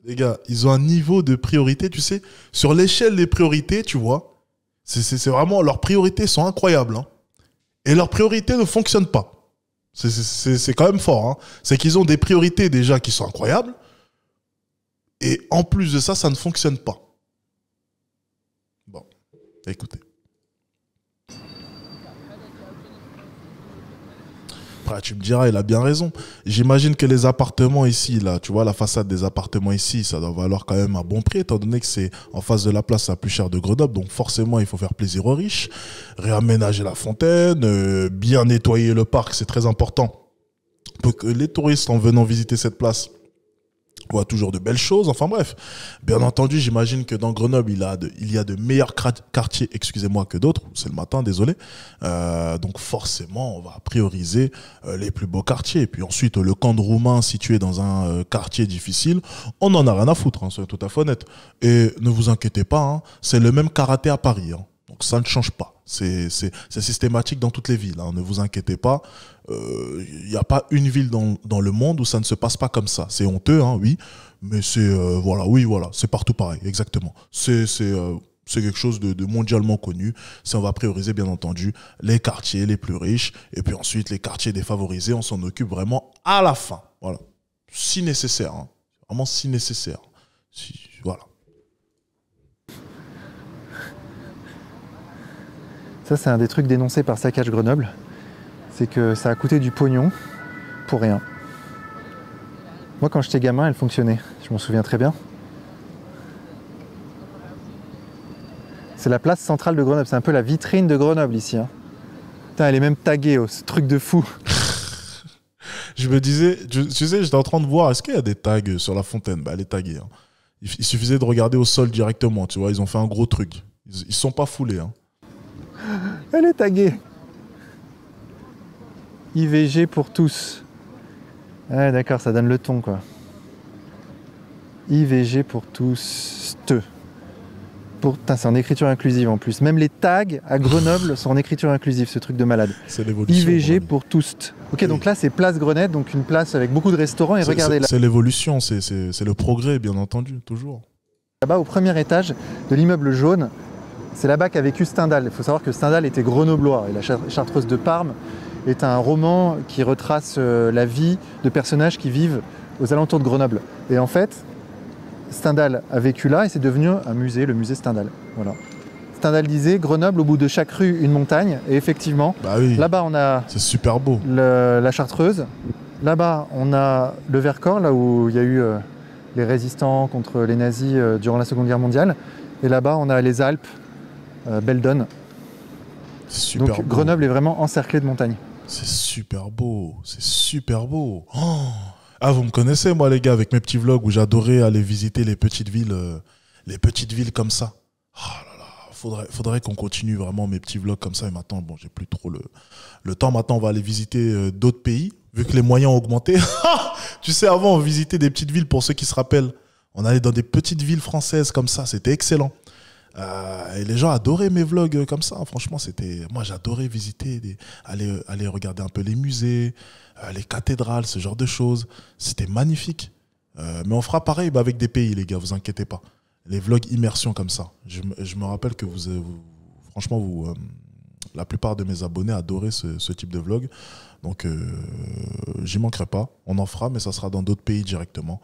Les gars, ils ont un niveau de priorité, tu sais. Sur l'échelle des priorités, tu vois. C'est vraiment. Leurs priorités sont incroyables. hein. Et leurs priorités ne fonctionnent pas. C'est quand même fort. hein. C'est qu'ils ont des priorités déjà qui sont incroyables. Et en plus de ça, ça ne fonctionne pas. Bon, écoutez. Tu me diras, il a bien raison. J'imagine que les appartements ici, là, tu vois, la façade des appartements ici, ça doit valoir quand même un bon prix, étant donné que c'est en face de la place la plus chère de Grenoble. Donc forcément, il faut faire plaisir aux riches, réaménager la fontaine, euh, bien nettoyer le parc, c'est très important. Pour que les touristes, en venant visiter cette place, voit toujours de belles choses. Enfin bref, bien entendu, j'imagine que dans Grenoble, il, a de- il y a de meilleurs quartiers, excusez-moi, que d'autres. C'est le matin, désolé. Euh, donc forcément, on va prioriser euh, les plus beaux quartiers. Et puis ensuite, le camp de Roumain situé dans un euh, quartier difficile, on n'en a rien à foutre, hein, tout à fait honnête. Et ne vous inquiétez pas, hein, c'est le même karaté à Paris. hein. Donc ça ne change pas. C'est systématique dans toutes les villes. hein. Ne vous inquiétez pas. Il n'y a pas une ville dans, dans le monde où ça ne se passe pas comme ça. C'est honteux, hein, oui. Mais c'est euh, voilà, oui, voilà, c'est partout pareil, exactement. C'est euh, quelque chose de, de mondialement connu. C'est on va prioriser bien entendu les quartiers les plus riches et puis ensuite les quartiers défavorisés. On s'en occupe vraiment à la fin. Voilà, si nécessaire, hein. vraiment si nécessaire. Si- voilà. Ça, c'est un des trucs dénoncés par Saccage Grenoble. C'est que ça a coûté du pognon pour rien. Moi, quand j'étais gamin, elle fonctionnait. Je m'en souviens très bien. C'est la place centrale de Grenoble. C'est un peu la vitrine de Grenoble ici. hein. Putain, elle est même taguée, oh, ce truc de fou. Je me disais, tu, sais, j'étais en train de voir, est-ce qu'il y a des tags sur la fontaine? Bah, elle est taguée. hein. Il, il suffisait de regarder au sol directement, tu vois. Ils ont fait un gros truc. Ils, ils sont pas foulés. hein. Elle est taguée. IVG pour tous. Ouais, d'accord, ça donne le ton, quoi. IVG pour tous. Te. Pour... C'est en écriture inclusive en plus. Même les tags à Grenoble sont en écriture inclusive, ce truc de malade. C'est l'évolution. IVG pour tous. Ok, donc là, c'est place Grenette, donc une place avec beaucoup de restaurants. Et C'est- regardez là. C'est l'évolution, c'est le progrès, bien entendu, toujours. Là-bas, au premier étage de l'immeuble jaune, c'est là-bas qu'a vécu Stendhal. Il faut savoir que Stendhal était grenoblois et la Char- Chartreuse de Parme est un roman qui retrace euh, la vie de personnages qui vivent aux alentours de Grenoble. Et en fait, Stendhal a vécu là et c'est devenu un musée, le musée Stendhal. Voilà. Stendhal disait Grenoble, au bout de chaque rue, une montagne. Et effectivement, Bah oui, là-bas, on a c'est super beau. le- la Chartreuse. Là-bas, on a le Vercors, là où il y a eu euh, les résistants contre les nazis euh, durant la Seconde Guerre mondiale. Et là-bas, on a les Alpes, Beldon. C'est super Donc beau. Grenoble est vraiment encerclé de montagnes. C'est super beau, c'est super beau. Oh ah, vous me connaissez, moi, les gars, avec mes petits vlogs où j'adorais aller visiter les petites villes, euh, les petites villes comme ça. Oh là là, faudrait, faudrait qu'on continue vraiment mes petits vlogs comme ça. Et maintenant, bon, j'ai plus trop le, le temps. Maintenant, on va aller visiter euh, d'autres pays, vu que les moyens ont augmenté. tu sais, avant, on visitait des petites villes, pour ceux qui se rappellent. On allait dans des petites villes françaises comme ça, c'était excellent. Euh, et les gens adoraient mes vlogs euh, comme ça. Franchement, c'était. Moi, j'adorais visiter, aller, aller regarder un peu les musées, euh, les cathédrales, ce genre de choses. C'était magnifique. Mais on fera pareil bah, avec des pays, les gars, vous inquiétez pas. Les vlogs immersion comme ça. Je, me- je me rappelle que vous, franchement, vous, la plupart de mes abonnés adoraient ce, ce type de vlog. Donc, j'y manquerai pas. On en fera, mais ça sera dans d'autres pays directement.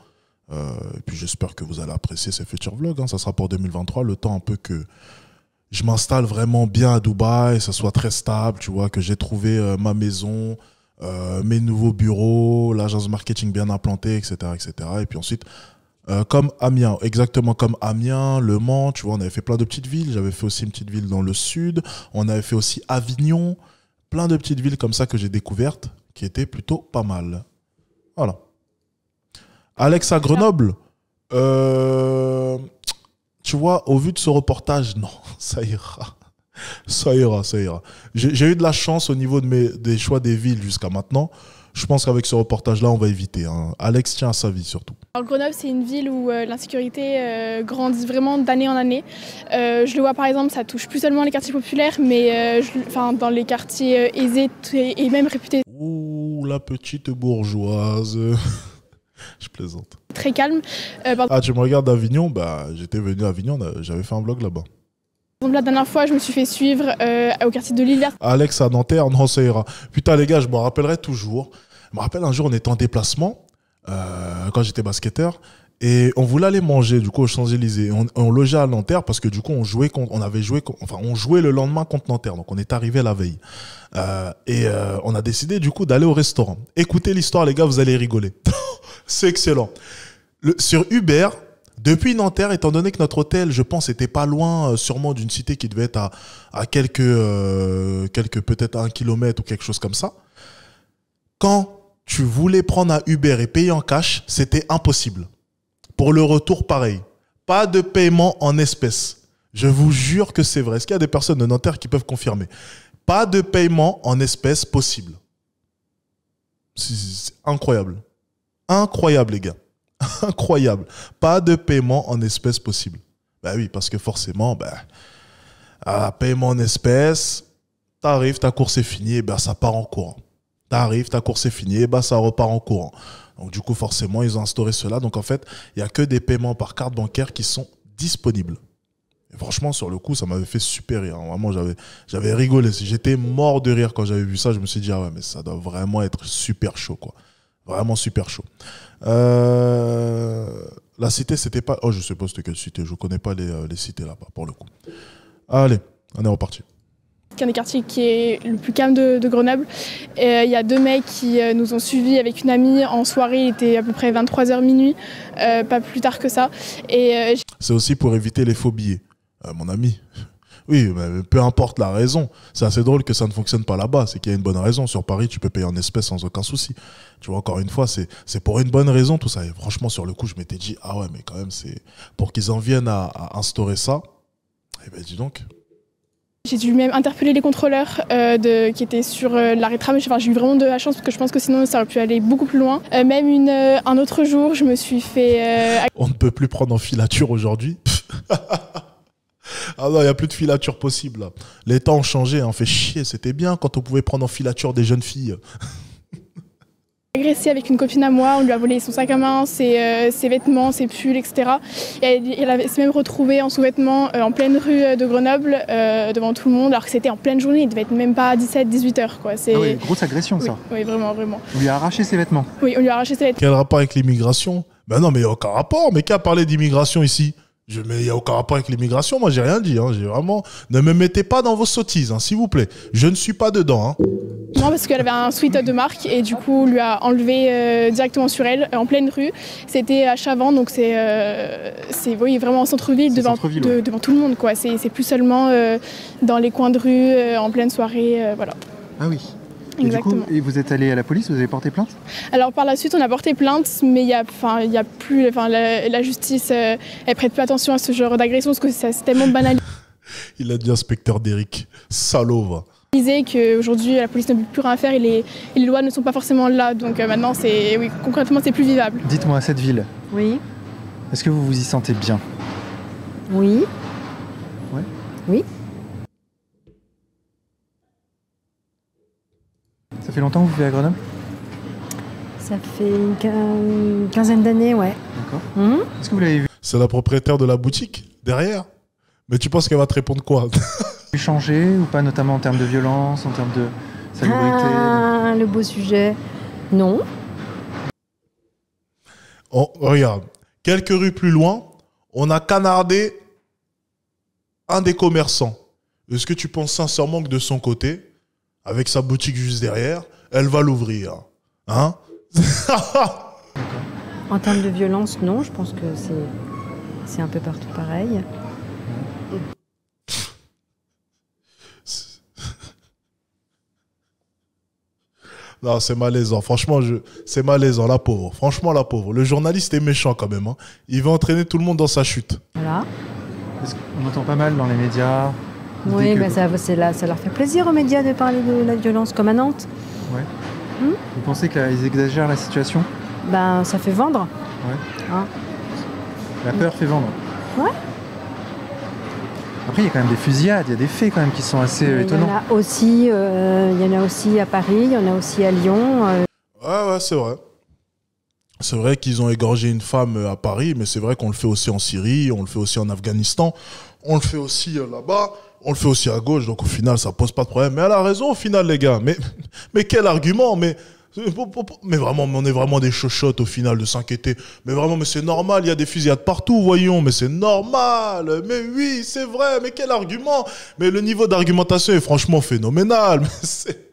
Euh, et puis, j'espère que vous allez apprécier ces futurs vlogs. hein. Ça sera pour 2023, le temps un peu que je m'installe vraiment bien à Dubaï, ça soit très stable, tu vois, que j'ai trouvé euh, ma maison, euh, mes nouveaux bureaux, l'agence marketing bien implantée, etc., etc. Et puis ensuite, comme Amiens, exactement comme Amiens, Le Mans, tu vois, on avait fait plein de petites villes. J'avais fait aussi une petite ville dans le sud. On avait fait aussi Avignon. Plein de petites villes comme ça que j'ai découvertes, qui étaient plutôt pas mal. Voilà. Alex à Grenoble, euh, tu vois, au vu de ce reportage, non, ça ira. Ça ira, ça ira. J'ai eu de la chance au niveau de mes, des choix des villes jusqu'à maintenant. Je pense qu'avec ce reportage-là, on va éviter. hein. Alex tient à sa vie surtout. Alors, Grenoble, c'est une ville où euh, l'insécurité euh, grandit vraiment d'année en année. Euh, je le vois par exemple, ça touche plus seulement les quartiers populaires, mais je- dans les quartiers aisés et même réputés Ouh, la petite bourgeoise. Je plaisante. très calmes. Euh, Ah, tu me regardes d'Avignon? Bah, j'étais venu à Avignon, j'avais fait un vlog là-bas. exemple, la dernière fois, je me suis fait suivre euh, au quartier de l'Île Alex à Nanterre, non, ça ira. Putain, les gars, je me rappellerai toujours. Je me rappelle un jour, on était en déplacement, euh, quand j'étais basketteur, et on voulait aller manger, du coup, aux Champs-Élysées. On, logeait à Nanterre parce que, du coup, on jouait, on avait joué, enfin, on jouait le lendemain contre Nanterre, donc on est arrivé la veille. Euh, et euh, on a décidé, du coup, d'aller au restaurant. Écoutez l'histoire, les gars, vous allez rigoler. C'est excellent. Le- sur Uber, depuis Nanterre, étant donné que notre hôtel, je pense, était pas loin, euh, sûrement d'une cité qui devait être à, à quelques, quelques peut-être un kilomètre ou quelque chose comme ça, quand tu voulais prendre un Uber et payer en cash, c'était impossible. Pour le retour, pareil. Pas de paiement en espèces. Je vous jure que c'est vrai. Est-ce qu'il y a des personnes de Nanterre qui peuvent confirmer? Pas de paiement en espèces possible. C'est incroyable. Incroyable, les gars. Incroyable. Pas de paiement en espèces possible. Bah oui, parce que forcément, bah, ah, paiement en espèces, t'arrives, ta course est finie, et ben ça part en courant. T'arrives, ta course est finie, et ben ça repart en courant. Donc du coup, forcément, ils ont instauré cela. Donc en fait, il n'y a que des paiements par carte bancaire qui sont disponibles. Franchement, sur le coup, ça m'avait fait super rire. Vraiment, j'avais, j'avais rigolé. J'étais mort de rire quand j'avais vu ça. Je me suis dit, ah ouais, mais ça doit vraiment être super chaud, quoi. Vraiment super chaud. Euh, la cité, c'était pas. Oh, je sais pas c'était quelle cité. Je connais pas les, euh, les cités là-bas, pour le coup. Allez, on est reparti. Qui est un des quartiers qui est le plus calme de, de Grenoble. Euh, Il y a deux mecs qui euh, nous ont suivis avec une amie en soirée, il était à peu près 23h minuit, euh, pas plus tard que ça. Et C'est aussi pour éviter les faux billets. Mon ami. Oui, peu importe la raison. C'est assez drôle que ça ne fonctionne pas là-bas. C'est qu'il y a une bonne raison. Sur Paris, tu peux payer en espèces sans aucun souci. Tu vois, encore une fois, c'est c'est pour une bonne raison tout ça. Et franchement, sur le coup, je m'étais dit, ah ouais, mais quand même, c'est pour qu'ils en viennent à, à instaurer ça. Eh ben, dis donc. J'ai dû même interpeller les contrôleurs euh, qui étaient sur euh, l'arrêt tram. Enfin, j'ai eu vraiment de la chance parce que je pense que sinon ça aurait pu aller beaucoup plus loin. Euh, même euh, un autre jour, je me suis fait. On ne peut plus prendre en filature aujourd'hui. ah non, il n'y a plus de filature possible. Les temps ont changé, on fait chier. C'était bien quand on pouvait prendre en filature des jeunes filles. Agressé avec une copine à moi, on lui a volé son sac à main, ses, euh, ses vêtements, ses pulls, etc. Et elle, s'est même retrouvée en sous-vêtements euh, en pleine rue euh, de Grenoble, euh, devant tout le monde, alors que c'était en pleine journée, il devait être même pas 17-18 heures. Quoi. C'est- Ah oui, grosse agression ça. oui, vraiment, vraiment. On lui a arraché ses vêtements. Oui, on lui a arraché ses vêtements. Quel rapport avec l'immigration? Ben non, mais il n'y a aucun rapport. Mais qui a parlé d'immigration ici? Je, Mais il n'y a aucun rapport avec l'immigration. Moi, j'ai rien dit. hein. J'ai vraiment. Ne me mettez pas dans vos sottises, hein, s'il vous plaît. Je ne suis pas dedans. hein. Non, parce qu'elle avait un sweat de marque et du coup, on lui a enlevé euh, directement sur elle, en pleine rue. C'était à Chavant, donc c'est euh, oui, vraiment en centre-ville, devant, centre-ville, de- ouais. devant tout le monde. quoi. C'est c'est plus seulement euh, dans les coins de rue, euh, en pleine soirée, euh, voilà. Ah oui. Et du coup, Exactement. et vous êtes allé à la police, vous avez porté plainte? Alors par la suite, on a porté plainte, mais il y a, enfin, il y a plus, enfin, la, la justice, euh, elle prête plus attention à ce genre d'agression parce que c'est tellement banalisé Il a dit inspecteur d'Eric. Salaud, va. qu'aujourd'hui la police n'a plus rien à faire et les, et les lois ne sont pas forcément là. Donc euh, maintenant, c'est, oui, concrètement, c'est plus vivable. Dites-moi, cette ville, Oui, est-ce que vous vous y sentez bien? Oui. Oui. Fait longtemps que vous vivez à Grenoble Ça fait une, quin- une quinzaine d'années, ouais. D'accord. Mhm. Est-ce que vous l'avez vu C'est la propriétaire de la boutique derrière. Mais tu penses qu'elle va te répondre quoi changer ou pas, notamment en termes de violence, en termes de salubrité Ah, le beau sujet. Non. On- regarde, quelques rues plus loin, on a canardé un des commerçants. Est-ce que tu penses sincèrement que de son côté, avec sa boutique juste derrière, elle va l'ouvrir Hein En termes de violence, non. Je pense que c'est c'est un peu partout pareil. Non, c'est malaisant. Franchement, je... c'est malaisant, la pauvre. Franchement, la pauvre. Le journaliste est méchant quand même. hein. Il va entraîner tout le monde dans sa chute. Voilà. On entend pas mal dans les médias. Oui, que- ben ça, c'est là, ça leur fait plaisir aux médias de parler de la violence, comme à Nantes. Ouais. Hmm Vous pensez qu'ils exagèrent la situation? Ben, ça fait vendre. Ouais. Hein. La peur fait vendre. Ouais. Après, il y a quand même des fusillades, il y a des faits quand même qui sont assez euh, Il y étonnants. en a aussi, euh, il y en a aussi à Paris, il y en a aussi à Lyon. euh, Ouais, ouais, c'est vrai. C'est vrai qu'ils ont égorgé une femme euh, à Paris, mais c'est vrai qu'on le fait aussi en Syrie, on le fait aussi en Afghanistan, on le fait aussi là-bas, on le fait aussi à gauche, donc au final, ça pose pas de problème. Mais elle a raison au final, les gars. Mais, mais quel argument Mais, mais vraiment, on est vraiment des chochottes au final de s'inquiéter. Mais vraiment, mais c'est normal, il y a des fusillades partout, voyons, mais c'est normal. Mais oui, c'est vrai, mais quel argument Mais le niveau d'argumentation est franchement phénoménal. Mais c'est.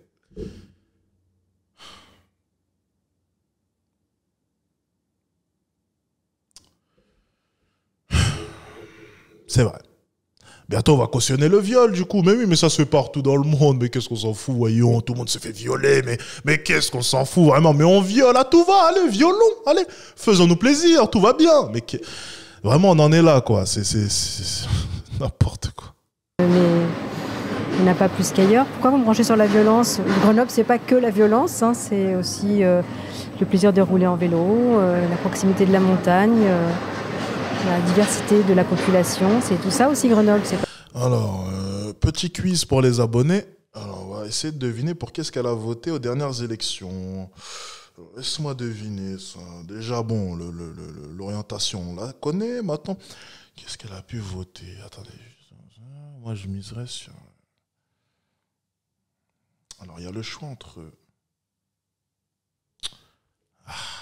C'est vrai. Bientôt, on va cautionner le viol, du coup. Mais oui, mais ça se fait partout dans le monde. Mais qu'est-ce qu'on s'en fout, voyons? Tout le monde se fait violer. Mais, mais qu'est-ce qu'on s'en fout, vraiment? Mais on viole à tout va. Allez, violons. Allez, faisons-nous plaisir. Tout va bien. Mais vraiment, on en est là, quoi. C'est n'importe quoi. mais il n'y a pas plus qu'ailleurs. Pourquoi vous me branchez sur la violence? Grenoble, c'est pas que la violence, hein, c'est aussi euh, le plaisir de rouler en vélo, euh, la proximité de la montagne, euh, la diversité de la population. C'est tout ça aussi Grenoble. Alors, euh, petit quiz pour les abonnés. Alors, on va essayer de deviner pour qu'est-ce qu'elle a voté aux dernières élections. Laisse-moi deviner ça. Déjà, bon, l'orientation, on la connaît. Maintenant, qu'est-ce qu'elle a pu voter? Attendez. Moi, je miserais sur. Alors, il y a le choix entre. Ah.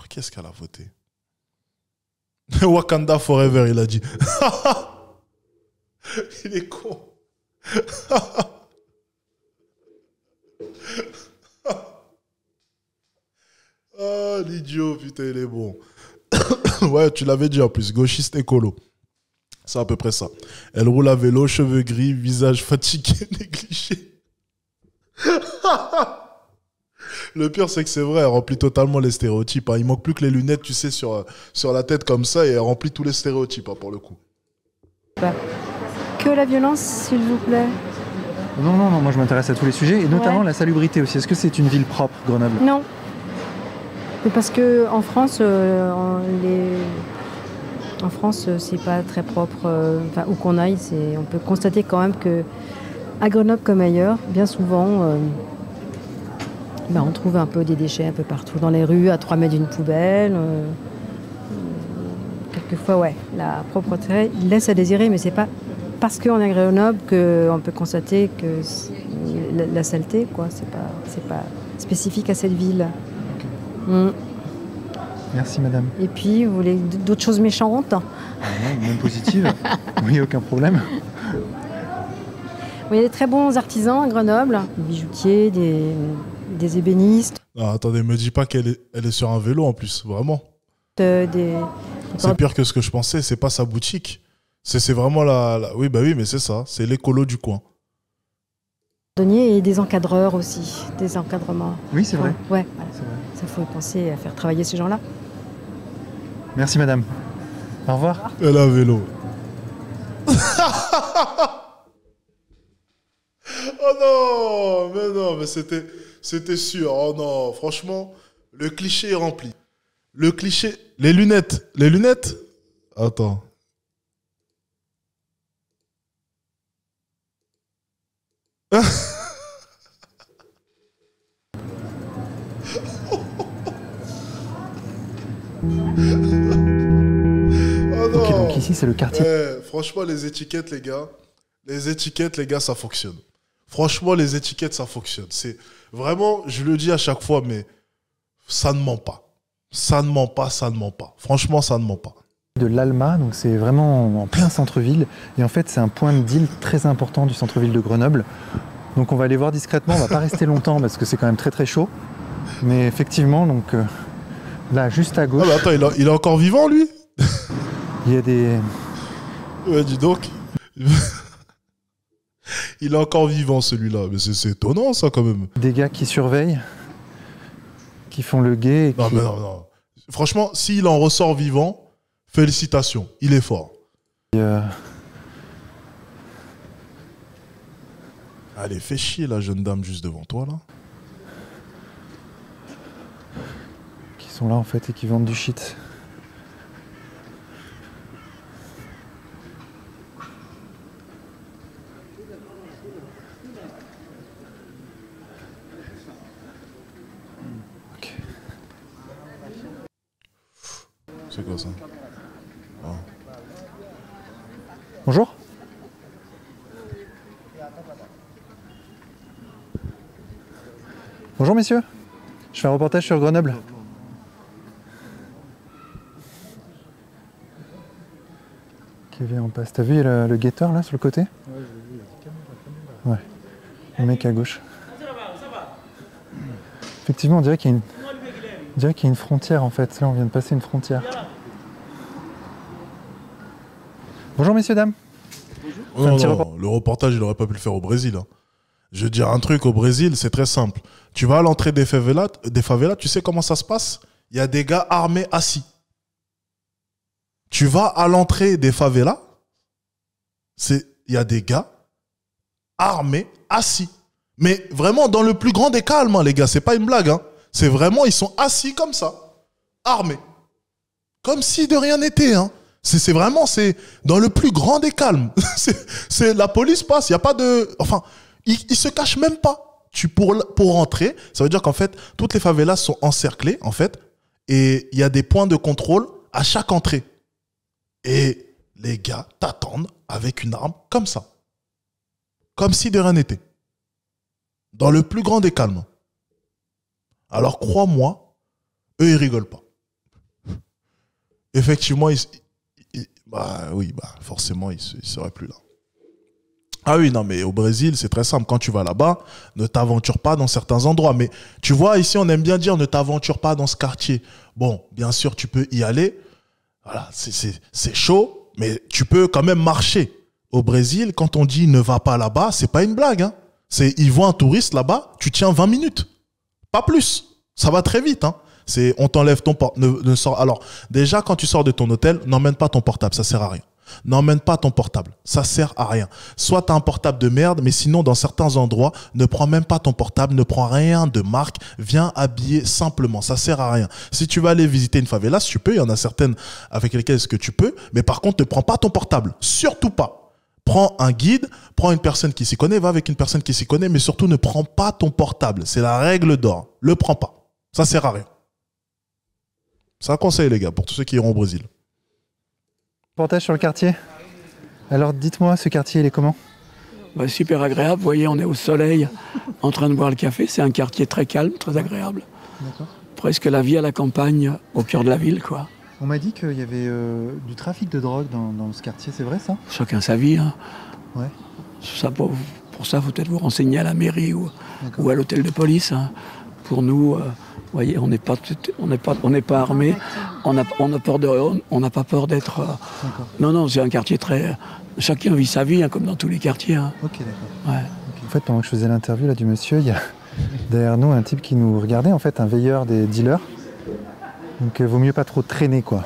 Pour qu'est-ce qu'elle a voté? Wakanda Forever, il a dit. il est con. Ah, l'idiot, putain, il est bon. ouais, tu l'avais dit en plus, gauchiste écolo. C'est à peu près ça. Elle roule à vélo, cheveux gris, visage fatigué, négligé. Le pire, c'est que c'est vrai, elle remplit totalement les stéréotypes. hein. Il manque plus que les lunettes, tu sais, sur, sur la tête comme ça, et elle remplit tous les stéréotypes, hein, pour le coup. pas que la violence, s'il vous plaît. Non, non, non, moi je m'intéresse à tous les sujets, et notamment Ouais. la salubrité aussi. Est-ce que c'est une ville propre, Grenoble? Non. Mais Parce que en France, euh, en, les- en France, euh, c'est pas très propre. euh, Enfin, où qu'on aille, c'est, on peut constater quand même que à Grenoble comme ailleurs, bien souvent, euh, ben, on trouve un peu des déchets un peu partout dans les rues, à 3 mètres d'une poubelle. euh, quelquefois, ouais, la propreté laisse à désirer, mais c'est pas parce qu'on est à Grenoble qu'on peut constater que la, la saleté, quoi, c'est pas, c'est pas spécifique à cette ville. Mm. Merci, madame. Et puis, vous voulez d'autres choses méchantes? Ah même positive. oui, aucun problème. Il y a des très bons artisans à Grenoble, des bijoutiers, des, des ébénistes, Ah, attendez, me dis pas qu'elle est, elle est sur un vélo en plus, vraiment. euh, des, C'est pire que ce que je pensais, c'est pas sa boutique. C'est c'est vraiment la, la- Oui, bah oui, mais c'est ça, c'est l'écolo du coin. et des encadreurs aussi, des encadrements. Oui, c'est vrai. Ouais, voilà. Ça faut penser à faire travailler ces gens-là. Merci, madame. Au revoir. Elle a un vélo. oh non, mais non, mais c'était, c'était sûr. Oh non, franchement, le cliché est rempli. Le cliché. Les lunettes. Les lunettes? Attends. Oh ok, donc ici, c'est le quartier. Eh, franchement, les étiquettes, les gars, les étiquettes, les gars, ça fonctionne. Franchement, les étiquettes, ça fonctionne. C'est vraiment, je le dis à chaque fois, mais ça ne ment pas. Ça ne ment pas, ça ne ment pas. Franchement, ça ne ment pas. de l'Alma, donc c'est vraiment en plein centre-ville. Et en fait, c'est un point de deal très important du centre-ville de Grenoble. Donc on va aller voir discrètement, on va pas rester longtemps parce que c'est quand même très très chaud. Mais effectivement, donc euh, là, juste à gauche, Ah, mais attends, il, a- il est encore vivant, lui? Il y a des. Ouais, dis donc. il est encore vivant, celui-là. Mais c'est étonnant, ça, quand même. des gars qui surveillent, qui font le guet. et Non, qui- mais non, non. Franchement, s'il en ressort vivant, félicitations. Il est fort. euh, Allez, fais chier la jeune dame juste devant toi, là. qui sont là en fait et qui vendent du shit. Messieurs, je fais un reportage sur Grenoble. Kevin en passe. T'as vu le, le guetteur là sur le côté Ouais. Le mec à gauche. Effectivement, on dirait qu'il y a une, on dirait qu'il y a une frontière en fait. Là, on vient de passer une frontière. Bonjour messieurs, dames. Oh non, non, report- le reportage, il aurait pas pu le faire au Brésil. hein. Je veux dire un truc au Brésil, c'est très simple. Tu vas à l'entrée des favelas, tu sais comment ça se passe? Il y a des gars armés assis. Tu vas à l'entrée des favelas, il y a des gars armés assis. Mais vraiment dans le plus grand des calmes, hein, les gars, c'est pas une blague. hein. C'est vraiment, ils sont assis comme ça, armés. Comme si de rien n'était. Hein. C'est vraiment, c'est dans le plus grand des calmes. C'est- la police passe, il y a pas de, enfin, ils, se cachent même pas. Tu pour pour rentrer, ça veut dire qu'en fait toutes les favelas sont encerclées en fait, et il y a des points de contrôle à chaque entrée. Et les gars t'attendent avec une arme comme ça, comme si de rien n'était. Dans le plus grand des calmes. Alors crois-moi, eux ils rigolent pas. Effectivement, ils, bah oui, bah forcément, ils, ils seraient plus là. Ah oui, non, mais au Brésil, c'est très simple. Quand tu vas là-bas, ne t'aventure pas dans certains endroits. Mais tu vois, ici, on aime bien dire ne t'aventure pas dans ce quartier. Bon, bien sûr, tu peux y aller. Voilà, c'est- chaud, mais tu peux quand même marcher. Au Brésil, quand on dit ne va pas là-bas, c'est pas une blague. Hein. C'est ils voient un touriste là-bas, tu tiens 20 minutes. Pas plus. Ça va très vite. Hein. C'est on t'enlève ton portable. Alors, déjà, quand tu sors de ton hôtel, n'emmène pas ton portable, ça sert à rien. N'emmène pas ton portable, ça sert à rien. Soit tu as un portable de merde, mais sinon, dans certains endroits, ne prends même pas ton portable, ne prends rien de marque, viens habiller simplement, ça sert à rien. Si tu vas aller visiter une favela, tu peux, il y en a certaines avec lesquelles est-ce que tu peux, mais par contre, ne prends pas ton portable, surtout pas. Prends un guide, prends une personne qui s'y connaît, va avec une personne qui s'y connaît, mais surtout ne prends pas ton portable. C'est la règle d'or. Le prends pas. Ça sert à rien. C'est un conseil, les gars, pour tous ceux qui iront au Brésil. Reportage sur le quartier. Alors dites-moi, ce quartier, il est comment? Bah, super agréable. Vous voyez, on est au soleil en train de boire le café. C'est un quartier très calme, très agréable. D'accord. Presque la vie à la campagne, au cœur de la ville, quoi. On m'a dit qu'il y avait euh, du trafic de drogue dans, dans ce quartier, c'est vrai ça? Chacun sa vie. hein. Ouais. Ça, pour, pour ça, faut peut-être vous renseigner à la mairie ou, ou à l'hôtel de police. hein. Pour nous, euh, vous voyez, on n'est pas, tout- on n'est pas, on n'est pas armé. On n'a on a peur de, on- n'a pas peur d'être. euh, non, non, c'est un quartier très. Chacun vit sa vie, hein, comme dans tous les quartiers. hein. Ok, d'accord. Ouais. En fait, pendant que je faisais l'interview là du monsieur, il y a derrière nous un type qui nous regardait, en fait, un veilleur des dealers. Donc, euh, vaut mieux pas trop traîner, quoi.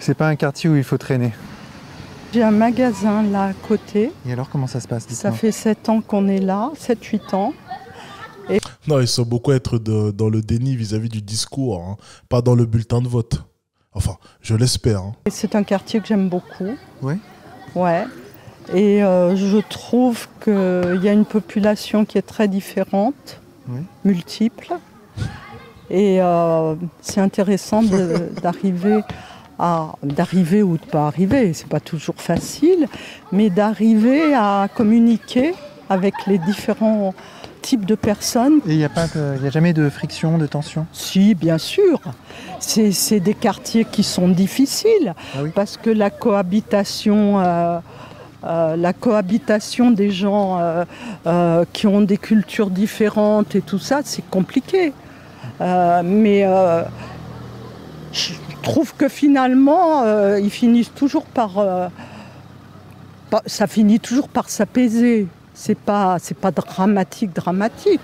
C'est pas un quartier où il faut traîner. J'ai un magasin là à côté. Et alors, comment ça se passe Ça fait 7 ans qu'on est là, 7-8 ans. Et Non, ils sont beaucoup à être de- dans le déni vis-à-vis du discours, hein, pas dans le bulletin de vote. Enfin, je l'espère. hein. c'est un quartier que j'aime beaucoup. Oui. Ouais. Et euh, je trouve qu'il y a une population qui est très différente, Oui. multiple. Et euh, c'est intéressant d'arriver à d'arriver ou de pas arriver, c'est pas toujours facile, mais d'arriver à communiquer avec les différents de personnes. Et il n'y a, pas de- il y a jamais de friction, de tension? Si, bien sûr. C'est des quartiers qui sont difficiles parce que la cohabitation, euh, euh, la cohabitation des gens euh, euh, qui ont des cultures différentes et tout ça, c'est compliqué. Mais je trouve que finalement, ils finissent toujours par, par- ça finit toujours par s'apaiser. C'est pas, c'est pas dramatique, dramatique.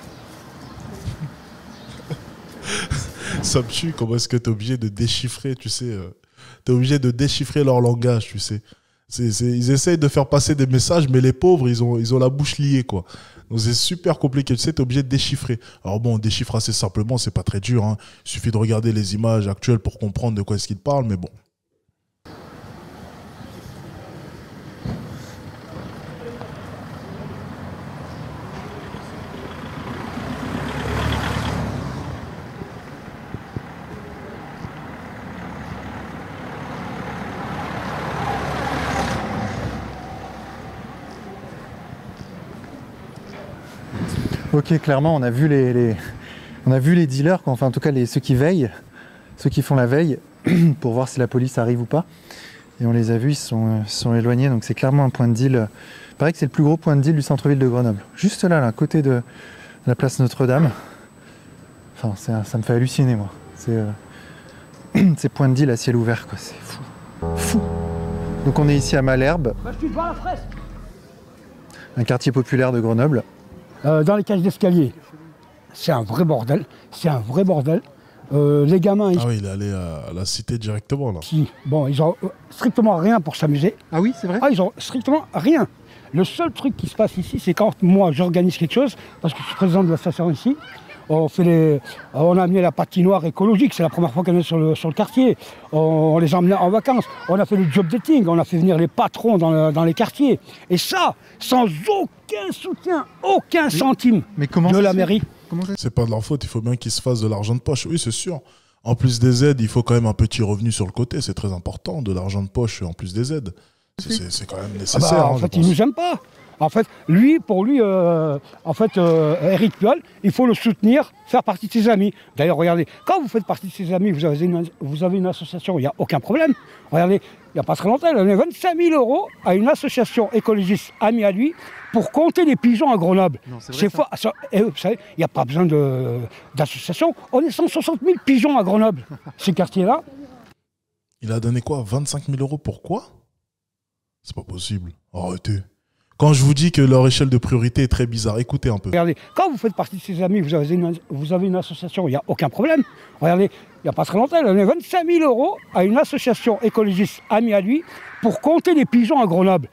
Ça me tue, comment est-ce que tu es obligé de déchiffrer, tu sais. tu es obligé de déchiffrer leur langage, tu sais. Ils essayent de faire passer des messages, mais les pauvres, ils ont, ils ont la bouche liée, quoi. Donc c'est super compliqué, tu sais, tu es obligé de déchiffrer. Alors bon, on déchiffre assez simplement, c'est pas très dur. hein. Il suffit de regarder les images actuelles pour comprendre de quoi est-ce qu'ils parlent, mais bon. Ok, clairement, on a vu les, les- on a vu les dealers, quoi. enfin en tout cas les, ceux qui veillent, ceux qui font la veille pour voir si la police arrive ou pas. Et on les a vus, ils se sont, sont éloignés, donc c'est clairement un point de deal. Il paraît que c'est le plus gros point de deal du centre-ville de Grenoble. Juste là, là, à côté de la place Notre-Dame. Enfin, ça me fait halluciner, moi. C'est euh, ces points de deal à ciel ouvert, quoi. C'est fou. Fou. Donc on est ici à Malherbe, Bah, je suis devant la fraise. un quartier populaire de Grenoble. Euh, dans les cages d'escalier. C'est un vrai bordel. C'est un vrai bordel. Euh, les gamins, ils, Ah oui, il est allé à, la cité directement, là. qui- bon, ils ont euh, strictement rien pour s'amuser. Ah oui, c'est vrai Ah, ils ont strictement rien. Le seul truc qui se passe ici, c'est quand moi j'organise quelque chose, parce que je suis président de l'association ici, on, fait les, on a amené la patinoire écologique, c'est la première fois qu'on est sur le, sur le quartier. On, on les a emmenés en vacances. On a fait le job dating, on a fait venir les patrons dans, le- dans les quartiers. Et ça, sans aucun soutien, aucun centime mais comment de la mairie. C'est pas de leur faute, il faut bien qu'ils se fassent de l'argent de poche. Oui, c'est sûr. En plus des aides, il faut quand même un petit revenu sur le côté. C'est très important, de l'argent de poche en plus des aides. C'est- quand même Ah bah, nécessaire. en hein, fait, il pense. nous aime pas. En fait, lui, pour lui, euh, en fait, euh, Eric Piolle, il faut le soutenir, faire partie de ses amis. D'ailleurs, regardez, quand vous faites partie de ses amis, vous avez une, vous avez une association, il n'y a aucun problème. Regardez, il n'y a pas très longtemps, il a donné 25 000 euros à une association écologiste amie à lui pour compter les pigeons à Grenoble. c'est vrai, C'est ça. fort. Ça- et vous savez, il n'y a pas besoin de- d'association. On est 160 000 pigeons à Grenoble, ces quartiers-là. Il a donné quoi 25 000 euros Pourquoi C'est pas possible. Arrêtez. Quand je vous dis que leur échelle de priorité est très bizarre, écoutez un peu. Regardez, quand vous faites partie de ses amis, vous avez une, vous avez une association, il n'y a aucun problème. Regardez, il n'y a pas très longtemps, il a donné 25 000 euros à une association écologiste amie à lui pour compter les pigeons à Grenoble.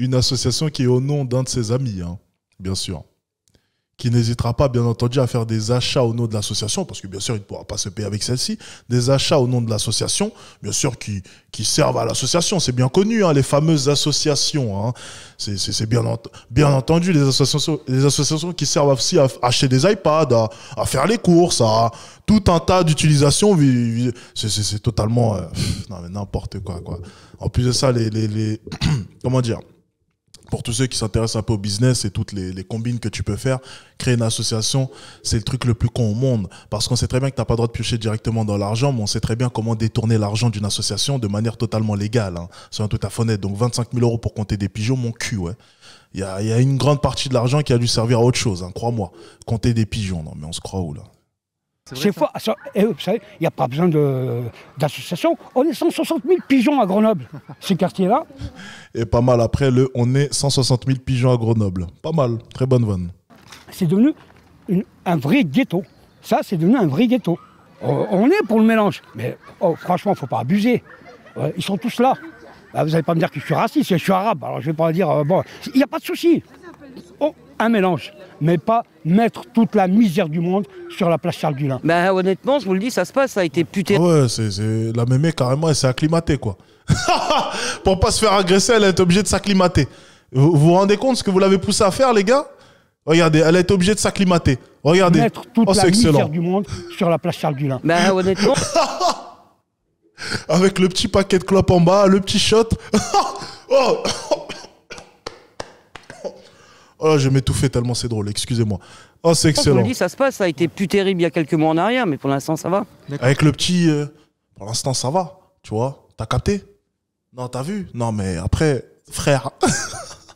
Une association qui est au nom d'un de ses amis, hein, bien sûr. Qui n'hésitera pas, bien entendu, à faire des achats au nom de l'association, parce que bien sûr, il ne pourra pas se payer avec celle-ci. Des achats au nom de l'association, bien sûr, qui, qui servent à l'association. C'est bien connu, hein, les fameuses associations. hein. C'est- bien, bien entendu les associations, les associations qui servent aussi à acheter des iPads, à, faire les courses, à tout un tas d'utilisations. C'est totalement. euh, n'importe quoi, quoi. En plus de ça, les. les, les comment dire pour tous ceux qui s'intéressent un peu au business et toutes les, les combines que tu peux faire, créer une association, c'est le truc le plus con au monde. Parce qu'on sait très bien que tu n'as pas le droit de piocher directement dans l'argent, mais on sait très bien comment détourner l'argent d'une association de manière totalement légale. Hein, soyons tout à fait honnêtes. Donc 25 000 euros pour compter des pigeons, mon cul, ouais. Il y a, il y a une grande partie de l'argent qui a dû servir à autre chose, hein, crois-moi. Compter des pigeons, non, mais on se croit où là? C'est fort. Ça- et vous savez, il n'y a pas besoin d'association. On est 160 000 pigeons à Grenoble, ces quartiers-là. Et pas mal après le on est 160 000 pigeons à Grenoble. Pas mal, très bonne vanne. C'est devenu une- un vrai ghetto. Ça, c'est devenu un vrai ghetto. On, on est pour le mélange, mais oh, franchement, il ne faut pas abuser. Ils sont tous là. Bah, vous n'allez pas me dire que je suis raciste, je suis arabe. Alors je vais pas dire, euh, bon, il n'y a pas de souci. Oh, un mélange. Mais pas mettre toute la misère du monde sur la place Charles Dulin. Ben honnêtement, je vous le dis, ça se passe, ça a été putain. Ah ouais, c'est, c'est- la mémé, carrément, elle s'est acclimatée, quoi. Pour pas se faire agresser, elle est obligée de s'acclimater. Vous vous rendez compte ce que vous l'avez poussé à faire, les gars? Regardez, elle est obligée de s'acclimater. Regardez. Mettre toute oh, la misère du monde sur la place Charles Dulin. Ben honnêtement. Avec le petit paquet de clopes en bas, le petit shot. oh Oh, je vais m'étouffer tellement c'est drôle, excusez-moi. Oh, c'est Je vous le excellent. dis, ça se passe, ça a été plus terrible il y a quelques mois en arrière, mais pour l'instant, ça va. Avec le petit. euh, pour l'instant, ça va. Tu vois T'as capté? Non, t'as vu? Non, mais après, frère.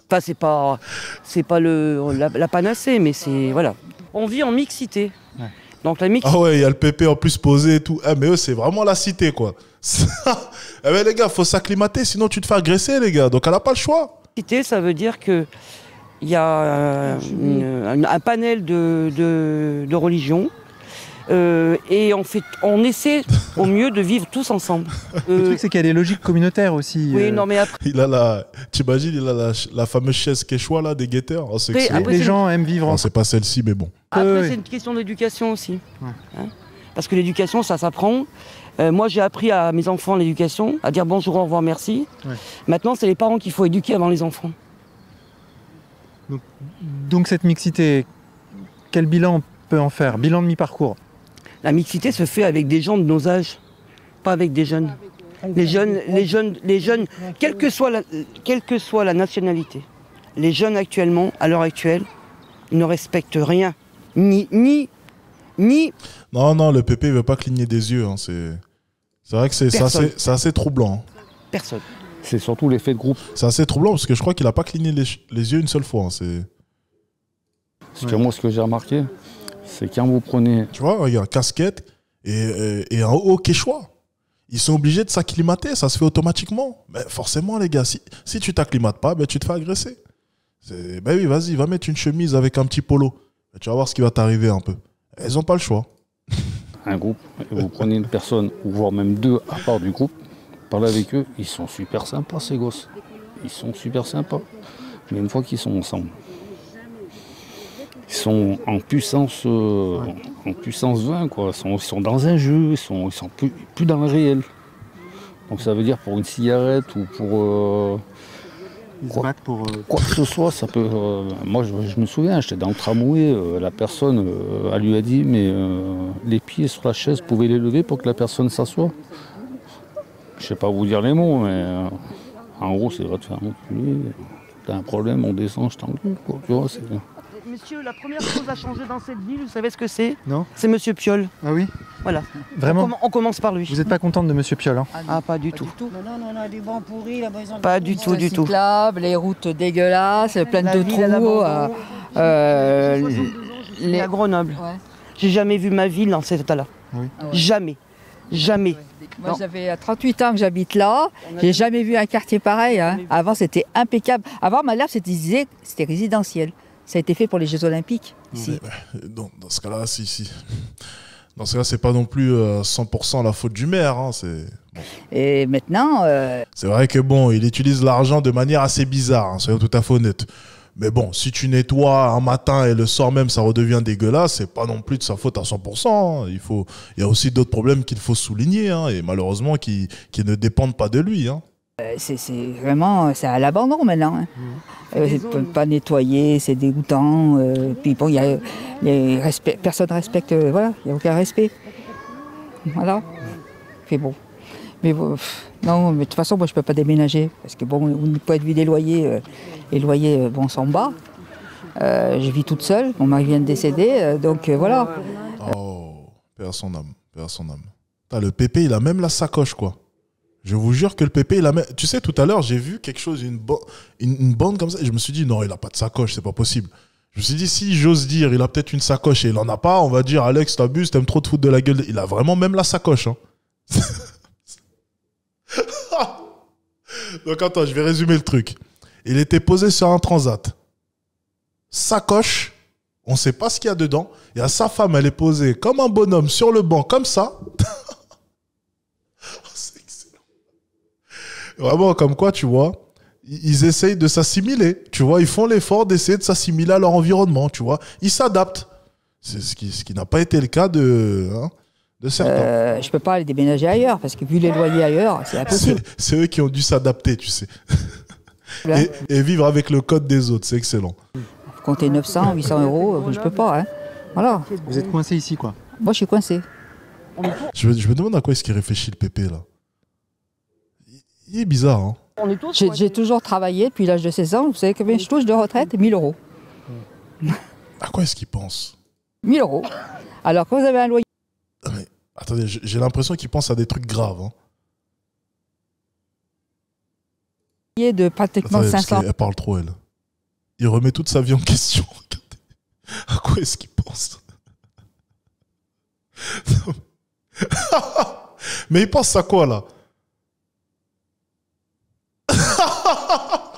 Enfin, c'est pas, c'est pas le, la, la panacée, mais c'est voilà. On vit en mixité. Donc la mixité. Ah ouais, il y a le pépé en plus posé et tout. Eh, mais eux, c'est vraiment la cité, quoi. eh ben, les gars, faut s'acclimater, sinon tu te fais agresser, les gars. Donc elle a pas le choix. Mixité, ça veut dire que il y a euh, une- un panel de, de, de religions. euh, et on, fait, on essaie au mieux de vivre tous ensemble. Le Euh, truc, c'est qu'il y a des logiques communautaires aussi. oui, euh, non, mais après, Il a la. T'imagines, il a la, la fameuse chaise quechua, là, des guetteurs. Oh, Après- après, Les gens aiment vivre Non, c'est pas celle-ci, mais bon. Après, c'est une question d'éducation aussi. Hein Parce que l'éducation, ça s'apprend. Euh, moi, j'ai appris à mes enfants l'éducation, à dire bonjour, au revoir, merci. Ouais. Maintenant, c'est les parents qu'il faut éduquer avant les enfants. Donc cette mixité, quel bilan on peut en faire? Bilan de mi-parcours La mixité se fait avec des gens de nos âges, pas avec des jeunes. Les jeunes, les jeunes, les jeunes, quelle que soit la, quelle que soit la nationalité, les jeunes actuellement, à l'heure actuelle, ne respectent rien, ni, ni, ni Non, non, le pépé, il veut pas cligner des yeux. hein, C'est c'est vrai que c'est assez, troublant. personne. C'est surtout l'effet de groupe. C'est assez troublant parce que je crois qu'il a pas cligné les, yeux une seule fois. hein, C'est. Parce que moi, ce que j'ai remarqué, c'est quand vous prenez. Tu vois, regarde, casquette et, et, et un haut quechua. Ils sont obligés de s'acclimater, ça se fait automatiquement. Mais forcément, les gars, si, si tu t'acclimates pas, ben, tu te fais agresser. Ben oui, vas-y, va mettre une chemise avec un petit polo. Et tu vas voir ce qui va t'arriver un peu. Elles ont pas le choix. un groupe, et vous prenez une personne, ou voire même deux à part du groupe, avec eux, ils sont super sympas ces gosses. Ils sont super sympas. Mais une fois qu'ils sont ensemble, ils sont en puissance, euh, en puissance 20, quoi. Ils sont, ils sont dans un jeu, ils sont, ils sont plus, plus dans le réel. Donc ça veut dire pour une cigarette ou pour. euh, quoi, quoi que ce soit, ça peut. euh, moi, je, je me souviens, j'étais dans le tramway, euh, la personne, euh, elle lui a dit, mais euh, les pieds sur la chaise, vous pouvez les lever pour que la personne s'assoie? Je sais pas vous dire les mots, mais euh, en gros, c'est va te faire enculer. T'as un problème, on descend, je t'encule, quoi. Tu vois, c'est. Monsieur, la première chose à changer dans cette ville, vous savez ce que c'est? Non C'est Monsieur Piolle. Ah oui? Voilà. Vraiment? On, comm- on commence par lui. Vous n'êtes pas contente de Monsieur Piolle hein? Ah, pas du tout. Non, non, non, on a des bancs pourris, la maison. Pas du tout, du tout. les routes dégueulasses, pleines de à trous. euh, euh, Les... à Grenoble. J'ai jamais vu ma ville dans cet état-là. Ah ouais. Jamais. Jamais. Moi, j'avais à 38 ans que j'habite là. J'ai jamais vu un quartier pareil. hein. Avant, c'était impeccable. Avant, Malherbe, c'était c'était résidentiel. Ça a été fait pour les Jeux Olympiques. ici. Dans, dans ce cas-là, si, si. Dans ce cas, c'est pas non plus euh, 100% la faute du maire. hein, c'est. Et maintenant, euh, C'est vrai que bon, il utilise l'argent de manière assez bizarre, hein, soyons tout à fait honnêtes. Mais bon, si tu nettoies un matin et le soir même ça redevient dégueulasse, c'est pas non plus de sa faute à 100%. hein. Il, faut, il y a aussi d'autres problèmes qu'il faut souligner, hein, et malheureusement qui, qui ne dépendent pas de lui. hein. euh, c'est vraiment c'est à l'abandon maintenant. hein. Euh, c'est pas- pas nettoyé, c'est dégoûtant. euh, puis bon, il y a, y a respect- personne ne respecte. euh, voilà, il n'y a aucun respect. Voilà. C'est bon. Mais non, mais de toute façon, moi, je ne peux pas déménager. Parce que, bon, au point de vue des loyers, euh, les loyers, euh, bon, sont bas. Euh, je vis toute seule. Mon mari vient de décéder. euh, donc, euh, voilà. Oh, père son âme, père son âme. Putain, le pépé, il a même la sacoche, quoi. Je vous jure que le pépé, il a même... Tu sais, tout à l'heure, j'ai vu quelque chose, une, une, une bande comme ça, et je me suis dit, non, il a pas de sacoche, c'est pas possible. Je me suis dit, si j'ose dire, il a peut-être une sacoche et il en a pas, on va dire, Alex, t'abuses, t'aimes trop te foutre de la gueule. Il a vraiment même la sacoche. hein. Donc attends, je vais résumer le truc. Il était posé sur un transat. Sacoche, on sait pas ce qu'il y a dedans. Il y a sa femme, elle est posée comme un bonhomme sur le banc, comme ça. C'est excellent. Vraiment, comme quoi, tu vois, ils essayent de s'assimiler. Tu vois, ils font l'effort d'essayer de s'assimiler à leur environnement, tu vois. Ils s'adaptent. C'est ce qui, ce qui n'a pas été le cas de, hein, de certains. Euh, je peux pas aller déménager ailleurs parce que vu les loyers ailleurs, c'est impossible. c'est eux qui ont dû s'adapter, tu sais. et, et vivre avec le code des autres, c'est excellent. Compter 900, 800 euros, euh, je peux pas. Hein. Voilà. Vous êtes coincé ici, quoi. Moi, je suis coincé. Je me, je me demande à quoi est-ce qu'il réfléchit le pépé, là. Il- est bizarre, hein. J'ai j'ai toujours travaillé depuis l'âge de 16 ans. Vous savez combien je touche de retraite? 1000 euros. À quoi est-ce qu'il pense? 1000 euros. Alors, quand vous avez un loyer. Attendez, j'ai l'impression qu'il pense à des trucs graves. Hein. de pratiquement Attendez, parce 500. qu'elle- elle parle trop, elle. Il remet toute sa vie en question. Regardez. À quoi est-ce qu'il pense? Mais il pense à quoi, là?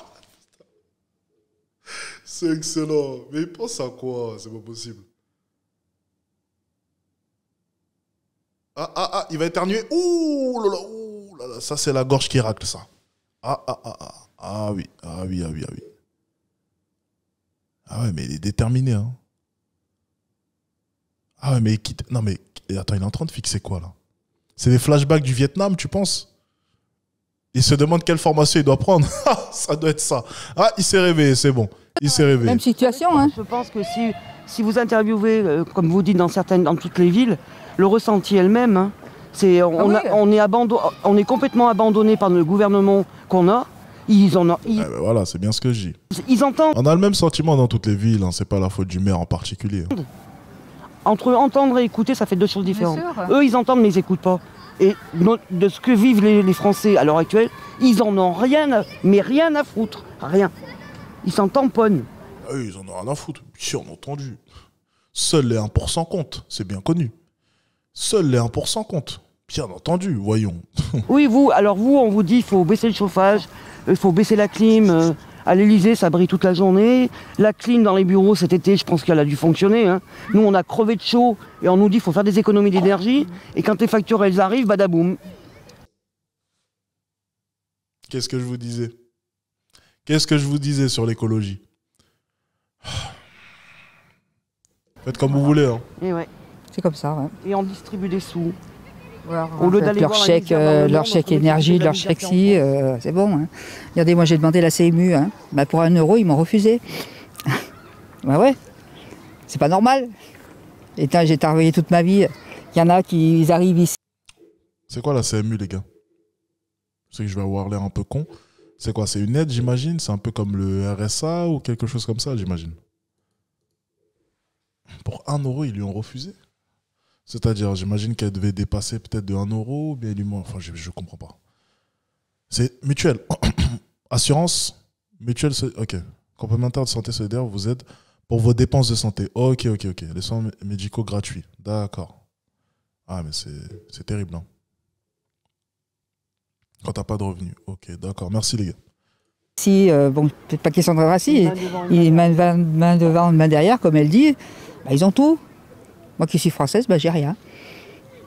C'est excellent. Mais il pense à quoi? C'est pas possible. Ah, ah, ah, il va éternuer. Ouh là là, ouh là là. Ça, c'est la gorge qui racle, ça. Ah, ah, ah, ah. Ah oui, ah oui, ah oui, ah oui. Ah ouais, mais il est déterminé, hein. Ah ouais, mais il quitte. Non, mais attends, il est en train de fixer quoi, là? C'est des flashbacks du Vietnam, tu penses? Il se demande quelle formation il doit prendre. Ah, ça doit être ça. Ah, il s'est réveillé, c'est bon. Il s'est réveillé. Même situation, hein. Je pense que si, si vous interviewez, euh, comme vous dites dans certaines, dans toutes les villes, le ressenti est le même. hein. C'est, on, Ah a- on est on est complètement abandonné par le gouvernement qu'on a. Ils en ont, ils, Ah ben voilà, c'est bien ce que je dis. ils entendent On a le même sentiment dans toutes les villes, hein. c'est pas la faute du maire en particulier. hein. entre entendre et écouter, ça fait deux choses différentes. Eux, ils entendent mais ils écoutent pas. Et de ce que vivent les, les Français à l'heure actuelle, ils en ont rien, à- mais rien à foutre, rien. Ils s'en tamponnent. Ah oui, ils en ont rien à foutre. Bien entendu. Seuls les 1% comptent, c'est bien connu. Seuls les 1% comptent. Bien entendu, voyons. Oui, vous, alors vous, on vous dit il faut baisser le chauffage, il faut baisser la clim. euh, à l'Elysée, ça brille toute la journée. La clim dans les bureaux cet été, je pense qu'elle a dû fonctionner. hein. Nous, on a crevé de chaud et on nous dit qu'il faut faire des économies d'énergie. Et quand les factures, elles arrivent, badaboum. Qu'est-ce que je vous disais? Qu'est-ce que je vous disais sur l'écologie? Faites comme vous voulez. Hein. Et ouais. C'est comme ça, ouais. Et on distribue des sous. Au lieu d'aller leur chèque, euh, le leur chèque on trouve énergie, leur chèque euh, c'est bon. hein. Regardez, moi j'ai demandé la CMU. Hein. Bah, pour un euro, ils m'ont refusé. bah ouais, c'est pas normal. Et t'as- j'ai travaillé toute ma vie. Il y en a qui ils arrivent ici. C'est quoi la CMU, les gars? Je sais que je vais avoir l'air un peu con. C'est quoi C'est une aide, j'imagine? C'est un peu comme le RSA ou quelque chose comme ça, j'imagine? Pour un euro, ils lui ont refusé? C'est-à-dire, j'imagine qu'elle devait dépasser peut-être de 1 euro, ou bien lui ont- Enfin, je, je comprends pas. C'est mutuel. Assurance, mutuelle, ok. Complémentaire de santé solidaire vous aide pour vos dépenses de santé. Ok, ok, ok. Les soins mé- médicaux gratuits. D'accord. Ah, mais c'est c'est terrible, non Quand t'as pas de revenus. Ok, d'accord. Merci, les gars. Si, euh, bon, peut-être pas question de racisme, ils main devant, main devant, main derrière, comme elle dit, bah, ils ont tout. Moi qui suis française, bah, j'ai rien.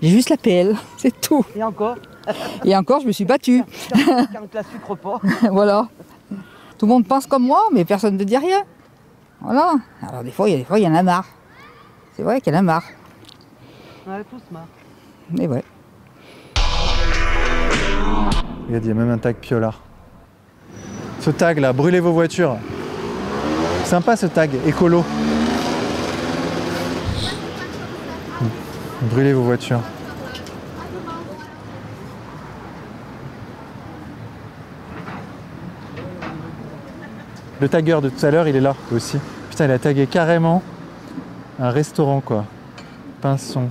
J'ai juste la PL, c'est tout. Et encore Et encore, je me suis battue. Quand la sucre pas. voilà. Tout le monde pense comme moi, mais personne ne dit rien. Voilà. Alors des fois, il y a des fois, il y en a marre. C'est vrai qu'il y en a marre. On a tous marre. Mais ouais. Regarde, il y a même un tag Piola. Ce tag là, brûlez vos voitures. Sympa ce tag, écolo. Brûlez vos voitures. Le tagger de tout à l'heure, il est là aussi. Putain, il a tagué carrément un restaurant quoi. Pinson.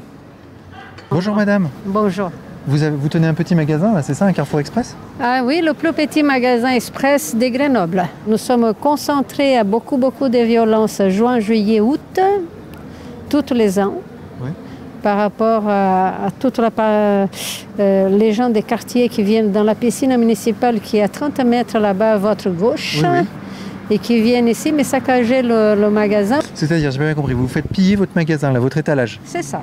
Bonjour madame. Bonjour. Vous, avez, vous tenez un petit magasin là, c'est ça, un Carrefour Express? Ah oui, le plus petit magasin express de Grenoble. Nous sommes concentrés à beaucoup, beaucoup de violences juin, juillet, août, tous les ans. Par rapport à, à la, euh, les gens des quartiers qui viennent dans la piscine municipale qui est à 30 mètres là-bas à votre gauche Oui, oui. et qui viennent ici mais saccager le, le magasin. C'est-à-dire, j'ai bien compris, vous faites piller votre magasin là, votre étalage. C'est ça.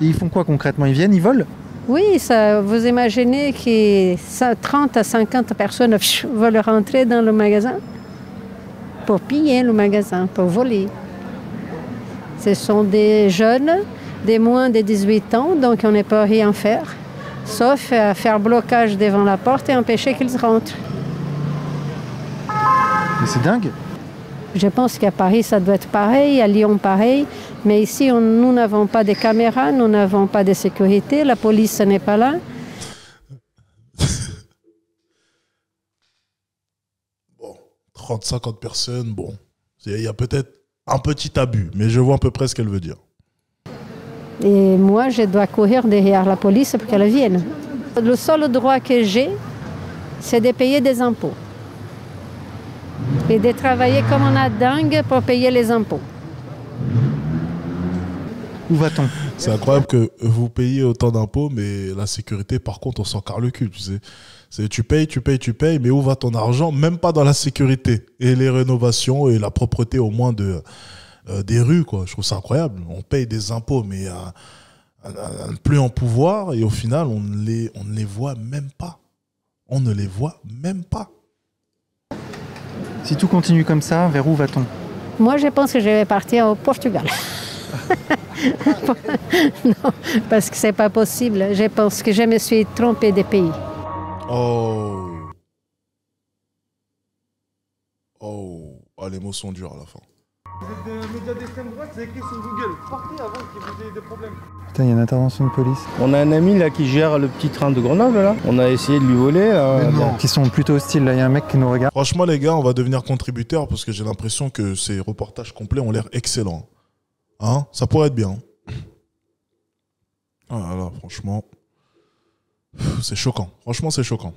Et ils font quoi concrètement? Ils viennent, ils volent? Oui, ça, vous imaginez que ça- 30 à 50 personnes veulent rentrer dans le magasin pour piller le magasin, pour voler. Ce sont des jeunes, des moins de 18 ans, donc on ne peut rien faire, sauf euh, faire blocage devant la porte et empêcher qu'ils rentrent. Mais c'est dingue. Je pense qu'à Paris, ça doit être pareil, à Lyon, pareil. Mais ici, on- nous n'avons pas de caméras, nous n'avons pas de sécurité, la police n'est pas là. 30-50 personnes, bon. Il y a peut-être un petit abus, mais je vois à peu près ce qu'elle veut dire. Et moi, je dois courir derrière la police pour qu'elle vienne. Le seul droit que j'ai, c'est de payer des impôts. Et de travailler comme on a dingue pour payer les impôts. Où va-t-on? C'est incroyable que vous payez autant d'impôts, mais la sécurité, par contre, on s'en carre le cul. Tu, sais. C'est, tu payes, tu payes, tu payes, mais où va ton argent? Même pas dans la sécurité et les rénovations et la propreté au moins de, euh, des rues. Quoi. Je trouve ça incroyable. On paye des impôts, mais à, à- à- à plus en pouvoir, et au final, on ne, les, on ne les voit même pas. On ne les voit même pas. Si tout continue comme ça, vers où va-t-on? Moi, je pense que je vais partir au Portugal. non, parce que c'est pas possible. Je pense que je me suis trompée de pays. Oh. Oh. Ah, les mots sont durs à la fin. Vous êtes des médias d'extrême droite, c'est écrit sur Google. Partez avant que vous ayez des problèmes. Putain, il y a une intervention de police. On a un ami là qui gère le petit train de Grenoble là. On a essayé de lui voler. là. Qui sont plutôt hostiles. Là, il y a un mec qui nous regarde. Franchement, les gars, on va devenir contributeurs parce que j'ai l'impression que ces reportages complets ont l'air excellents. Hein Ça pourrait être bien. Ah là, franchement, c'est choquant. Franchement, c'est choquant.